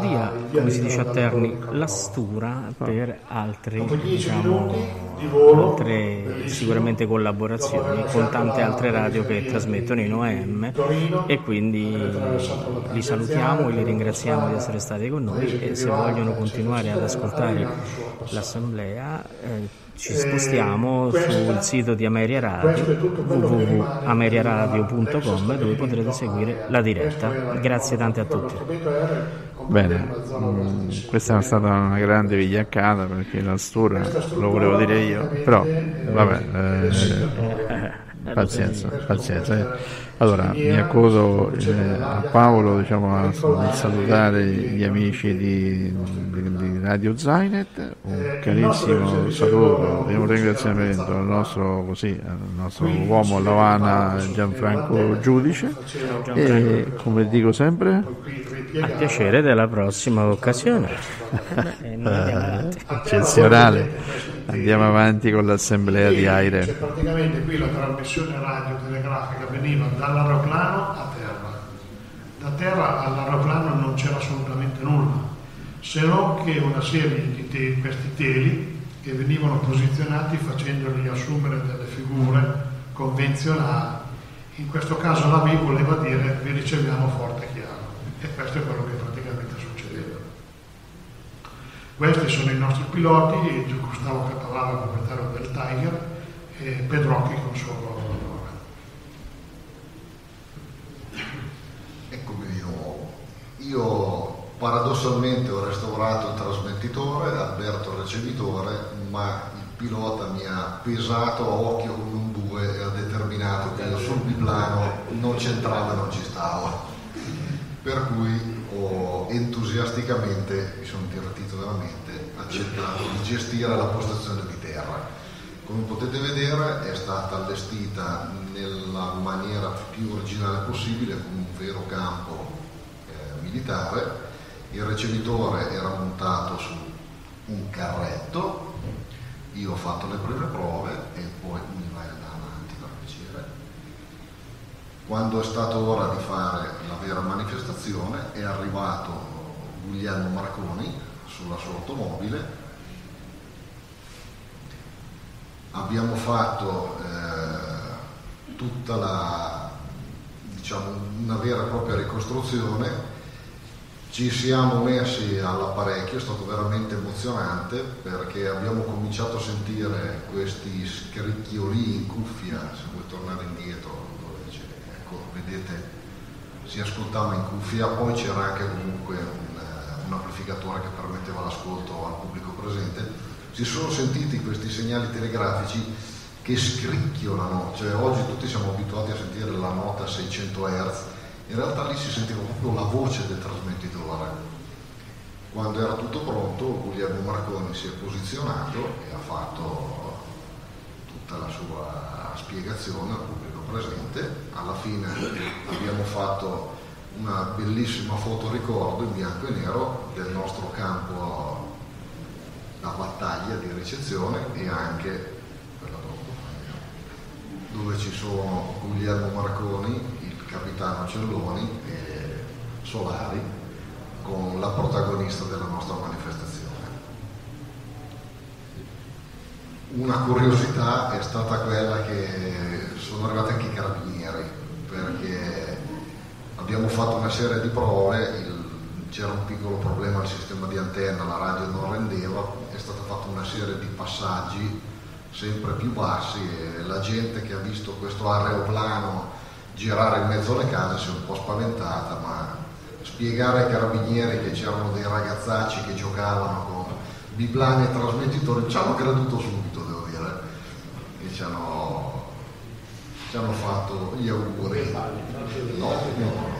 Speaker 16: dia, come si dice a Terni, la stura per altri, diciamo, altre sicuramente collaborazioni con tante altre radio che trasmettono in OM e quindi li salutiamo e li ringraziamo di essere stati con noi e se vogliono continuare ad ascoltare l'assemblea eh, ci spostiamo sul sito di Ameria Radio www.ameriaradio.com dove potrete seguire la diretta. Grazie tante a tutti.
Speaker 5: Bene, mm, questa è stata una grande vigliaccata perché la stura lo volevo dire io, però vabbè, eh, pazienza, pazienza. Eh. Allora, mi accodo eh, a Paolo diciamo, a, a, salutare gli amici di, di, di, Radio Zainet, un carissimo saluto e un ringraziamento al nostro, così, al nostro uomo Lavana Gianfranco Giudice. e come dico sempre
Speaker 16: a piacere della prossima occasione.
Speaker 5: Eccezionale. Andiamo avanti con l'assemblea di Aire.
Speaker 15: Praticamente qui la trasmissione radio telegrafica veniva dall'aeroplano a terra. Da terra all'aeroplano non c'era assolutamente nulla, se non che una serie di te- questi teli che venivano posizionati facendoli assumere delle figure convenzionali. In questo caso la V voleva dire vi riceviamo forte e chiaro. E questo è quello che praticamente succedeva. Questi sono i nostri piloti, Gustavo Capavalla, proprietario del Tiger, e Pedrocchi con suo collaboratore.
Speaker 9: Eccomi di nuovo. Io paradossalmente ho restaurato il trasmettitore, Alberto il ricevitore, ma il pilota mi ha pesato a occhio come un bue e ha determinato che io sul biplano non c'entrava e non ci stavo per cui ho entusiasticamente, mi sono divertito veramente, accettato di gestire la postazione di terra. Come potete vedere è stata allestita nella maniera più originale possibile come un vero campo eh, militare, il ricevitore era montato su un carretto, io ho fatto le prime prove e poi mi vai avanti per piacere. Quando è stato ora di fare la vera manifestazione è arrivato Guglielmo Marconi sulla sua automobile. Abbiamo fatto eh, tutta la, diciamo, una vera e propria ricostruzione ci siamo messi all'apparecchio, è stato veramente emozionante perché abbiamo cominciato a sentire questi scricchioli in cuffia, se vuoi tornare indietro, vedete, si ascoltava in cuffia, poi c'era anche comunque un, un amplificatore che permetteva l'ascolto al pubblico presente. Si sono sentiti questi segnali telegrafici che scricchiolano, cioè oggi tutti siamo abituati a sentire la nota a 600 Hz in realtà lì si sentiva proprio la voce del trasmettitore. Quando era tutto pronto, Guglielmo Marconi si è posizionato e ha fatto tutta la sua spiegazione al pubblico presente. Alla fine abbiamo fatto una bellissima fotoricordo in bianco e nero del nostro campo da battaglia di ricezione e anche dove ci sono Guglielmo Marconi, capitano Celloni e Solari con la protagonista della nostra manifestazione. Una curiosità è stata quella che sono arrivati anche i carabinieri perché abbiamo fatto una serie di prove, il, c'era un piccolo problema al sistema di antenna, la radio non rendeva, è stata fatta una serie di passaggi sempre più bassi e la gente che ha visto questo aeroplano girare in mezzo alle case si è un po' spaventata, ma spiegare ai carabinieri che c'erano dei ragazzacci che giocavano con biplani e trasmettitori ci hanno creduto subito, devo dire, e ci hanno, ci hanno fatto gli auguri. No, no.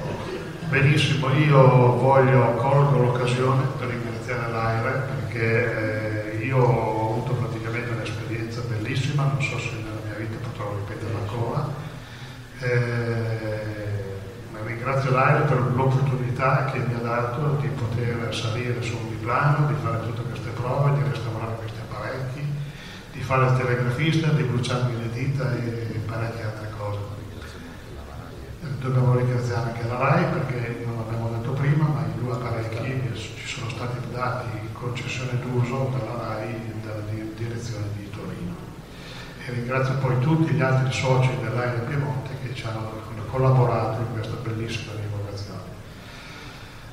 Speaker 15: Benissimo, io voglio colgo l'occasione per ringraziare l'AIRE perché eh, io ho avuto praticamente un'esperienza bellissima, non so se nella mia vita potrò ripeterla ancora. Eh, ringrazio l'AIRE per l'opportunità che mi ha dato di poter salire su un biplano, di fare tutte queste prove, di restaurare fare il telegrafista, di bruciarmi le dita e parecchie altre cose dobbiamo ringraziare anche la RAI perché non l'abbiamo detto prima, ma i due apparecchi ci sono stati dati in concessione d'uso dalla RAI dalla direzione di Torino. E ringrazio poi tutti gli altri soci dell'AI del Piemonte che ci hanno collaborato in questa bellissima divulgazione.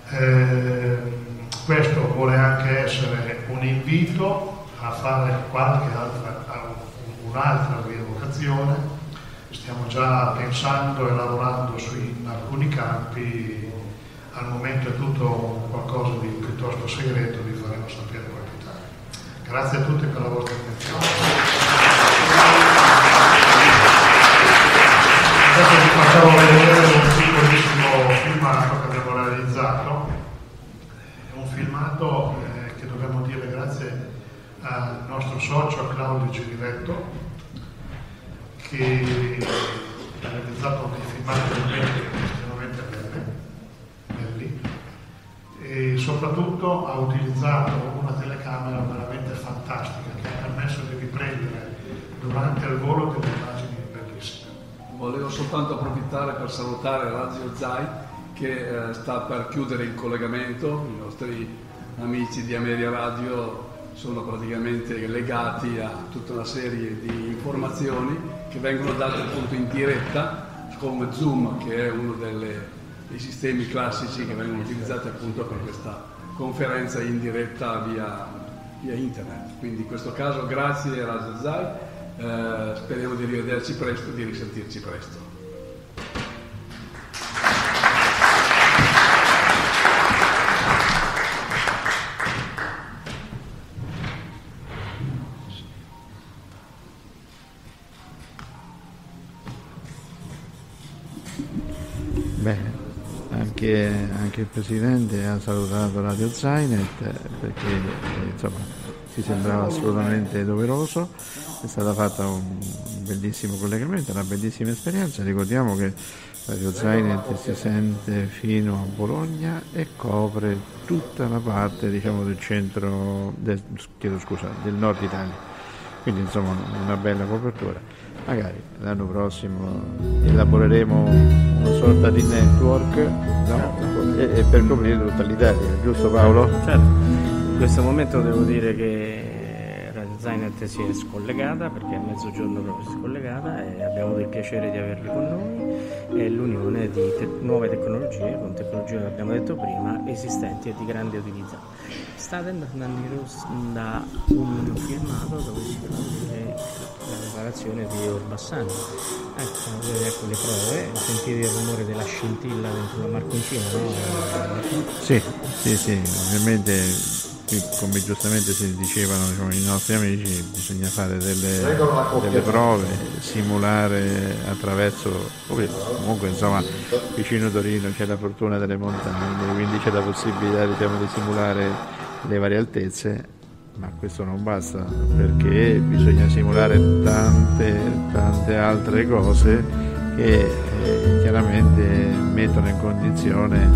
Speaker 15: Eh, questo vuole anche essere un invito a fare qualche altra, un'altra rievocazione stiamo già pensando e lavorando su, in alcuni campi, al momento è tutto qualcosa di piuttosto segreto, vi faremo sapere più tardi. Grazie a tutti per la vostra attenzione. Adesso vi facciamo vedere un piccolissimo filmato eh, che dobbiamo dire grazie al nostro socio Claudio Girivetto, che ha realizzato dei filmati estremamente belli e soprattutto ha utilizzato una telecamera veramente fantastica che ha permesso di riprendere durante il volo delle immagini bellissime.
Speaker 7: Volevo soltanto approfittare per salutare Radio Zai che eh, sta per chiudere il collegamento, i nostri amici di Ameria Radio sono praticamente legati a tutta una serie di informazioni che vengono date appunto in diretta come Zoom che è uno delle, dei sistemi classici che vengono utilizzati appunto per questa conferenza in diretta via, via internet. Quindi in questo caso grazie a Radio Zai, eh, speriamo di rivederci presto e di risentirci presto.
Speaker 5: Anche, il Presidente ha salutato Radio Zainet perché insomma, ci sembrava assolutamente doveroso, è stata fatta un bellissimo collegamento, una bellissima esperienza, ricordiamo che Radio Zainet si sente fino a Bologna e copre tutta la parte diciamo, del centro, del, scusa, del nord Italia, quindi insomma una bella copertura magari l'anno prossimo elaboreremo una sorta di network no? e, e per coprire tutta l'Italia, giusto Paolo?
Speaker 16: Certo, in questo momento devo dire che Zainet si è scollegata perché a mezzogiorno proprio si è scollegata e abbiamo del piacere di averli con noi è l'unione di te- nuove tecnologie con tecnologie che abbiamo detto prima esistenti e di grande utilità. State andando onda un filmato dove si fa vedere la preparazione di Orbassani. Ecco, ecco le prove, sentite il rumore della scintilla dentro la marconcina, no?
Speaker 5: Sì, sì, sì, ovviamente come giustamente si dicevano diciamo, i nostri amici, bisogna fare delle, delle, prove, simulare attraverso, comunque insomma vicino a Torino c'è la fortuna delle montagne, quindi c'è la possibilità diciamo, di simulare le varie altezze ma questo non basta perché bisogna simulare tante, tante altre cose che eh, chiaramente mettono in condizione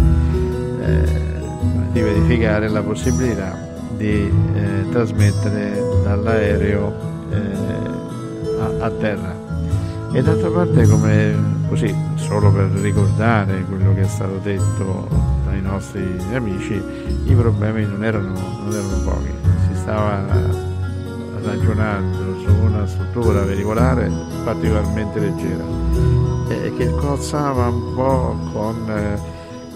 Speaker 5: eh, di verificare la possibilità di eh, trasmettere dall'aereo eh, a, a terra. E d'altra parte come così, solo per ricordare quello che è stato detto dai nostri amici, i problemi non erano, non erano pochi stava ragionando su una struttura veicolare particolarmente leggera e che cozzava un po' con, eh,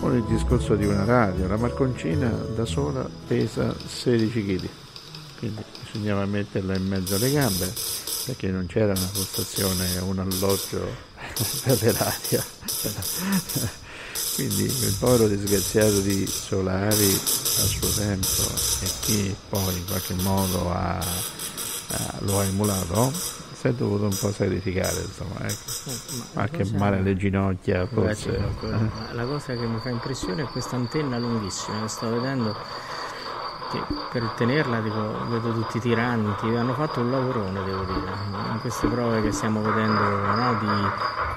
Speaker 5: con, il discorso di una radio. La marconcina da sola pesa 16 kg, quindi bisognava metterla in mezzo alle gambe perché non c'era una postazione, un alloggio [LAUGHS] per le radio. Quindi quel povero disgraziato di Solari a suo tempo e chi poi in qualche modo ha, ha, lo ha emulato si è dovuto un po' sacrificare, insomma, ecco. qualche male alle ginocchia forse.
Speaker 3: La cosa che mi fa impressione è questa antenna lunghissima, la sto vedendo che per tenerla dico, vedo tutti tiranti, hanno fatto un lavorone devo dire, in queste prove che stiamo vedendo no, di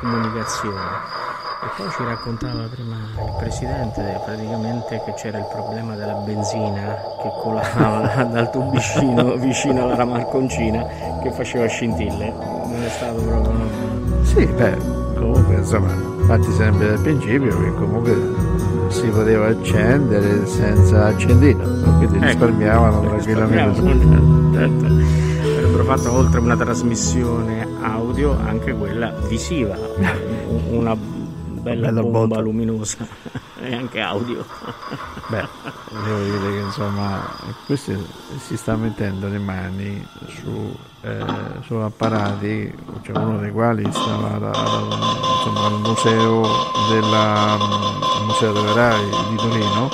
Speaker 3: comunicazione. E poi ci raccontava prima il presidente praticamente che c'era il problema della benzina che colava [LAUGHS] dal tubicino vicino alla ramarconcina che faceva scintille. Non è stato proprio.
Speaker 5: Sì, beh, comunque insomma, fatti sempre dal principio che comunque si poteva accendere senza accendino, quindi ecco, risparmiavano tranquillamente.
Speaker 3: Certo. Avrebbero fatto oltre una trasmissione audio anche quella visiva, una bella, bella bomba botta. luminosa [LAUGHS] e anche audio.
Speaker 5: Beh, devo dire che insomma questo si sta mettendo le mani su, eh, su apparati, cioè uno dei quali stava da, insomma, al museo, della, museo delle Rai di Torino,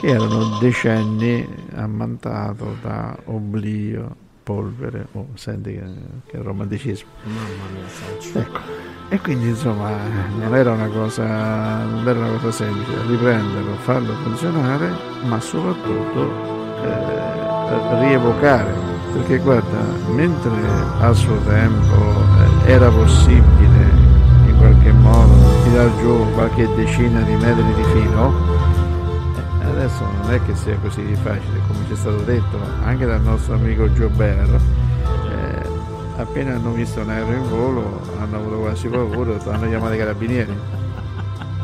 Speaker 5: che erano decenni ammantato da oblio polvere, oh, senti che, che romanticismo.
Speaker 3: Mamma mia,
Speaker 5: ecco. E quindi insomma non era una cosa, non era una cosa semplice, riprenderlo, farlo funzionare, ma soprattutto eh, rievocare, perché guarda, mentre a suo tempo eh, era possibile in qualche modo tirare giù qualche decina di metri di filo, adesso non è che sia così facile come ci è stato detto anche dal nostro amico Giobert eh, appena hanno visto un aereo in volo hanno avuto quasi paura hanno chiamato i carabinieri.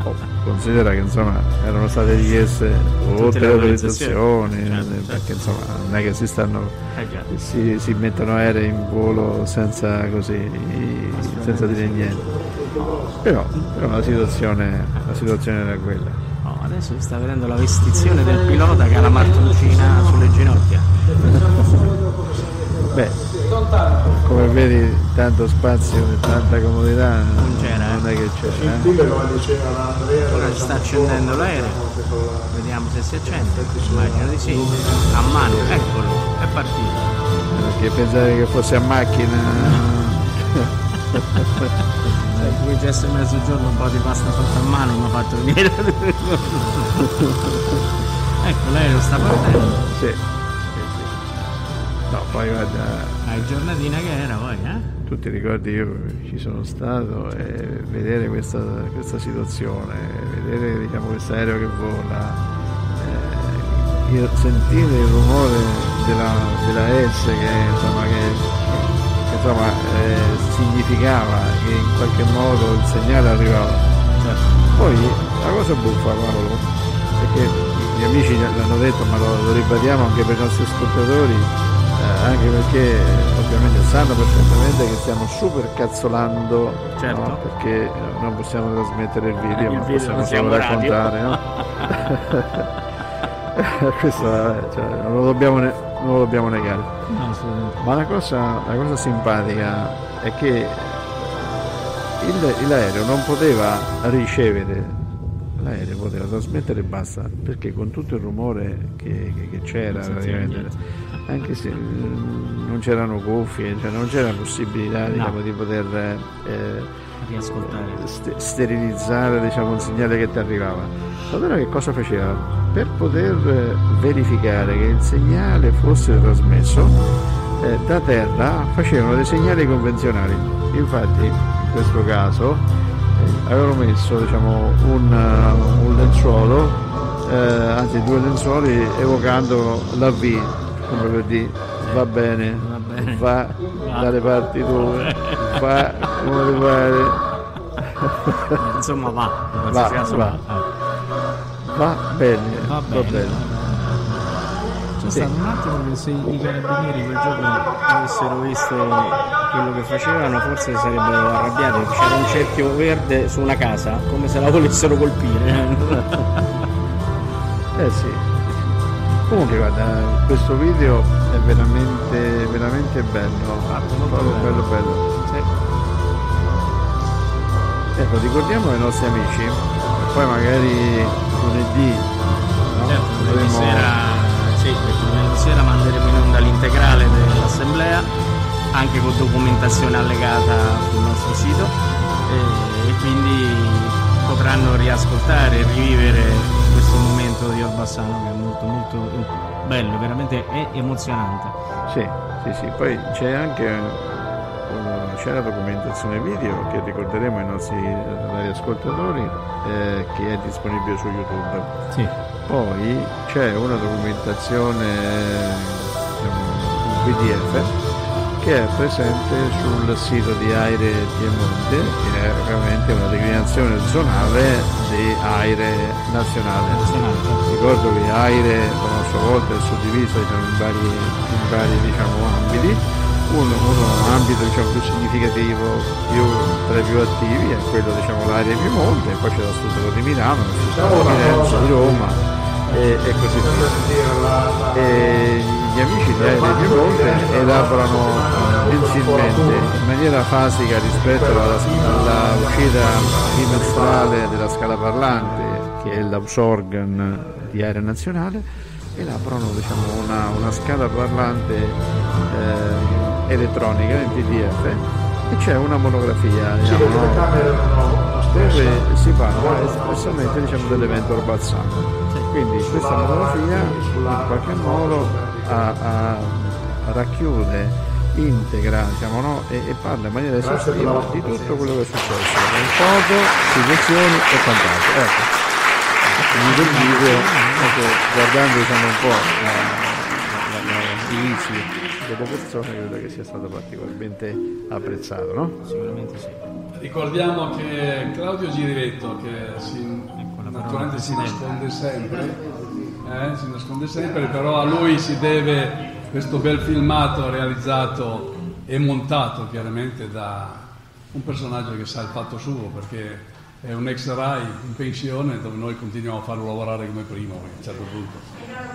Speaker 5: Oh, considera che insomma erano state richieste tutte le autorizzazioni. certo, certo. perché insomma non è che si stanno eh, si, si, mettono aerei in volo senza così senza dire niente. Però, però la, situazione, la situazione era quella
Speaker 3: adesso si sta vedendo la vestizione del pilota che ha la martoncina sulle ginocchia.
Speaker 5: Beh, come vedi tanto spazio e tanta comodità
Speaker 3: non c'era,
Speaker 5: non
Speaker 3: è
Speaker 5: che c'era. Eh?
Speaker 3: Ora si sta accendendo l'aereo, vediamo se si accende, immagino di sì. A mano, eccolo, è partito.
Speaker 5: Perché pensare che fosse a macchina. [LAUGHS]
Speaker 3: Come gesto in mezzogiorno un po' di pasta fatta a mano mi ha fatto venire. [LAUGHS] ecco, lei lo sta partendo.
Speaker 5: Sì. sì, sì. No, poi guarda.
Speaker 3: Ah, il giornatina che era poi, eh?
Speaker 5: Tu ti ricordi io ci sono stato e vedere questa, questa situazione, vedere diciamo, questo aereo che vola, eh, sentire il rumore della, della S che insomma che insomma, eh, significava che in qualche modo il segnale arrivava. Certo. Poi la cosa buffa Paolo, perché gli amici l'hanno detto, ma lo, lo ribadiamo anche per i nostri ascoltatori, eh, anche perché ovviamente sanno perfettamente che stiamo super cazzolando, certo. no? perché non possiamo trasmettere il video, il ma video possiamo solo raccontare. No? [LAUGHS] [LAUGHS] Questo cioè, non, lo dobbiamo ne- non lo dobbiamo negare. Ma la cosa, la cosa simpatica è che il, l'aereo non poteva ricevere, l'aereo poteva trasmettere e basta, perché con tutto il rumore che, che, che c'era, anche se mm, non c'erano cuffie, cioè non c'era possibilità diciamo, di poter eh, st- sterilizzare diciamo, un segnale che ti arrivava. Allora che cosa faceva? Per poter verificare che il segnale fosse trasmesso eh, da terra facevano dei segnali convenzionali. Infatti in questo caso eh, avevano messo diciamo, un, uh, un, lenzuolo, eh, anzi due lenzuoli evocando la V, come per dire va bene, va, bene. va dalle parti tue, va come ti pare.
Speaker 3: Insomma va,
Speaker 5: va, va. va bene, va bene. Va bene.
Speaker 3: C'è sì. stato un attimo che se i carabinieri quel giorno avessero visto quello che facevano forse sarebbero arrabbiati c'era un cerchio verde su una casa come se la volessero colpire
Speaker 5: eh sì Comunque guarda, questo video è veramente, veramente bello, proprio bello bello.
Speaker 3: Sì.
Speaker 5: Ecco, ricordiamo ai nostri amici, poi magari lunedì no?
Speaker 3: Certo, lunedì
Speaker 5: Potremo-
Speaker 3: sera, sì, lunedì sera manderemo in onda l'integrale dell'assemblea, anche con documentazione allegata sul nostro sito e, e quindi potranno riascoltare e rivivere momento di Orbassano che è molto molto bello, veramente è emozionante.
Speaker 5: Sì, sì, sì, poi c'è anche una, c'è la documentazione video che ricorderemo ai nostri radioascoltatori eh, che è disponibile su YouTube.
Speaker 3: Sì.
Speaker 5: Poi c'è una documentazione diciamo, in PDF che è presente sul sito di Aire Piemonte, che è ovviamente una declinazione zonale di Aire nazionale. Ricordo che Aire a sua volta è suddivisa diciamo, in vari, in vari diciamo, ambiti, uno, uno ambito diciamo, più significativo, più, tra i più attivi è quello diciamo, di Piemonte, poi c'è la struttura di Milano, la struttura di Firenze, di Roma e, e così via. E gli amici di Aire Piemonte elaborano mensilmente in maniera fasica rispetto alla, alla uscita trimestrale della scala parlante che è l'Ausorgan di Aire Nazionale elaborano diciamo, una, una scala parlante eh, elettronica in PDF e c'è una monografia diciamo, no? dove si parla espressamente diciamo, dell'evento Orbazzano. Quindi questa monografia in qualche modo a- a- racchiude, integra diciamo, no? e, e parla in maniera esaustiva di tutto quello che è successo, con foto, situazioni e quant'altro. Ecco. Del video, ecco, guardando diciamo, un po' la, la, la- delle persone, credo che sia stato particolarmente apprezzato, no?
Speaker 3: Sicuramente sì.
Speaker 7: Ricordiamo che Claudio Girivetto, che si, naturalmente si nasconde sempre, eh, si nasconde sempre, però a lui si deve questo bel filmato realizzato e montato chiaramente da un personaggio che sa il fatto suo, perché è un ex Rai in pensione dove noi continuiamo a farlo lavorare come prima a un certo punto.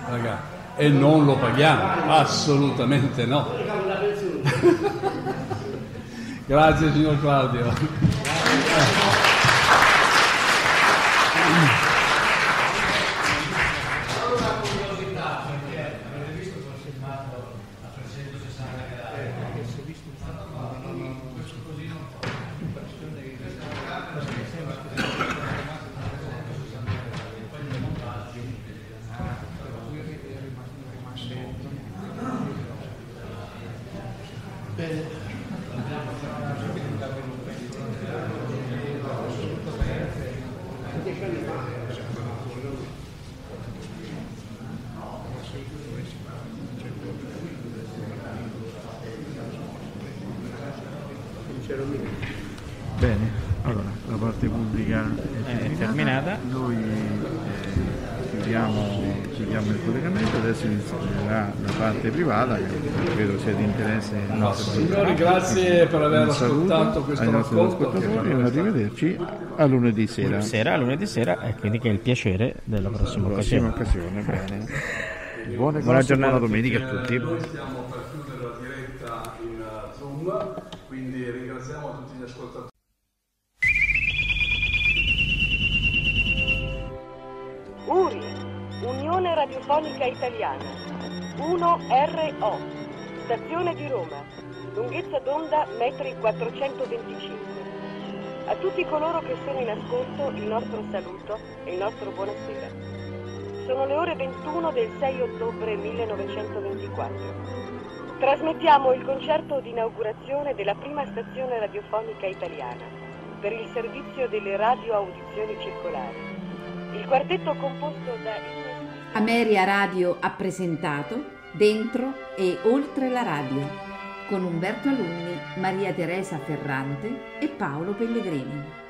Speaker 7: Raga, e non lo paghiamo, assolutamente no. [LAUGHS] Grazie signor Claudio.
Speaker 5: Bene, allora la parte pubblica è,
Speaker 3: È terminata.
Speaker 5: Noi eh, chiudiamo, chiudiamo il collegamento, adesso inizierà la parte privata che credo sia di nostri
Speaker 7: Signori, grazie per aver ascoltato questo racconto
Speaker 5: arrivederci a lunedì sera.
Speaker 3: Lunedì sera, lunedì sera, e quindi che è il piacere della prossima
Speaker 5: Prossima
Speaker 3: occasione.
Speaker 5: occasione, bene. [LAUGHS] Buone
Speaker 3: Buona
Speaker 5: cose,
Speaker 3: giornata
Speaker 5: buona domenica a tutti.
Speaker 7: Noi stiamo per chiudere la diretta in eh, Zoom, quindi ringraziamo tutti gli ascoltatori.
Speaker 1: URI, Unione Radiofonica Italiana, 1RO, stazione di Roma, lunghezza d'onda metri 425. A tutti coloro che sono in ascolto il nostro saluto e il nostro buonasera. Sono le ore 21 del 6 ottobre 1924. Trasmettiamo il concerto di inaugurazione della prima stazione radiofonica italiana per il servizio delle radioaudizioni circolari. Il quartetto composto da
Speaker 2: Ameria Radio ha presentato Dentro e Oltre la Radio con Umberto Alunni, Maria Teresa Ferrante e Paolo Pellegrini.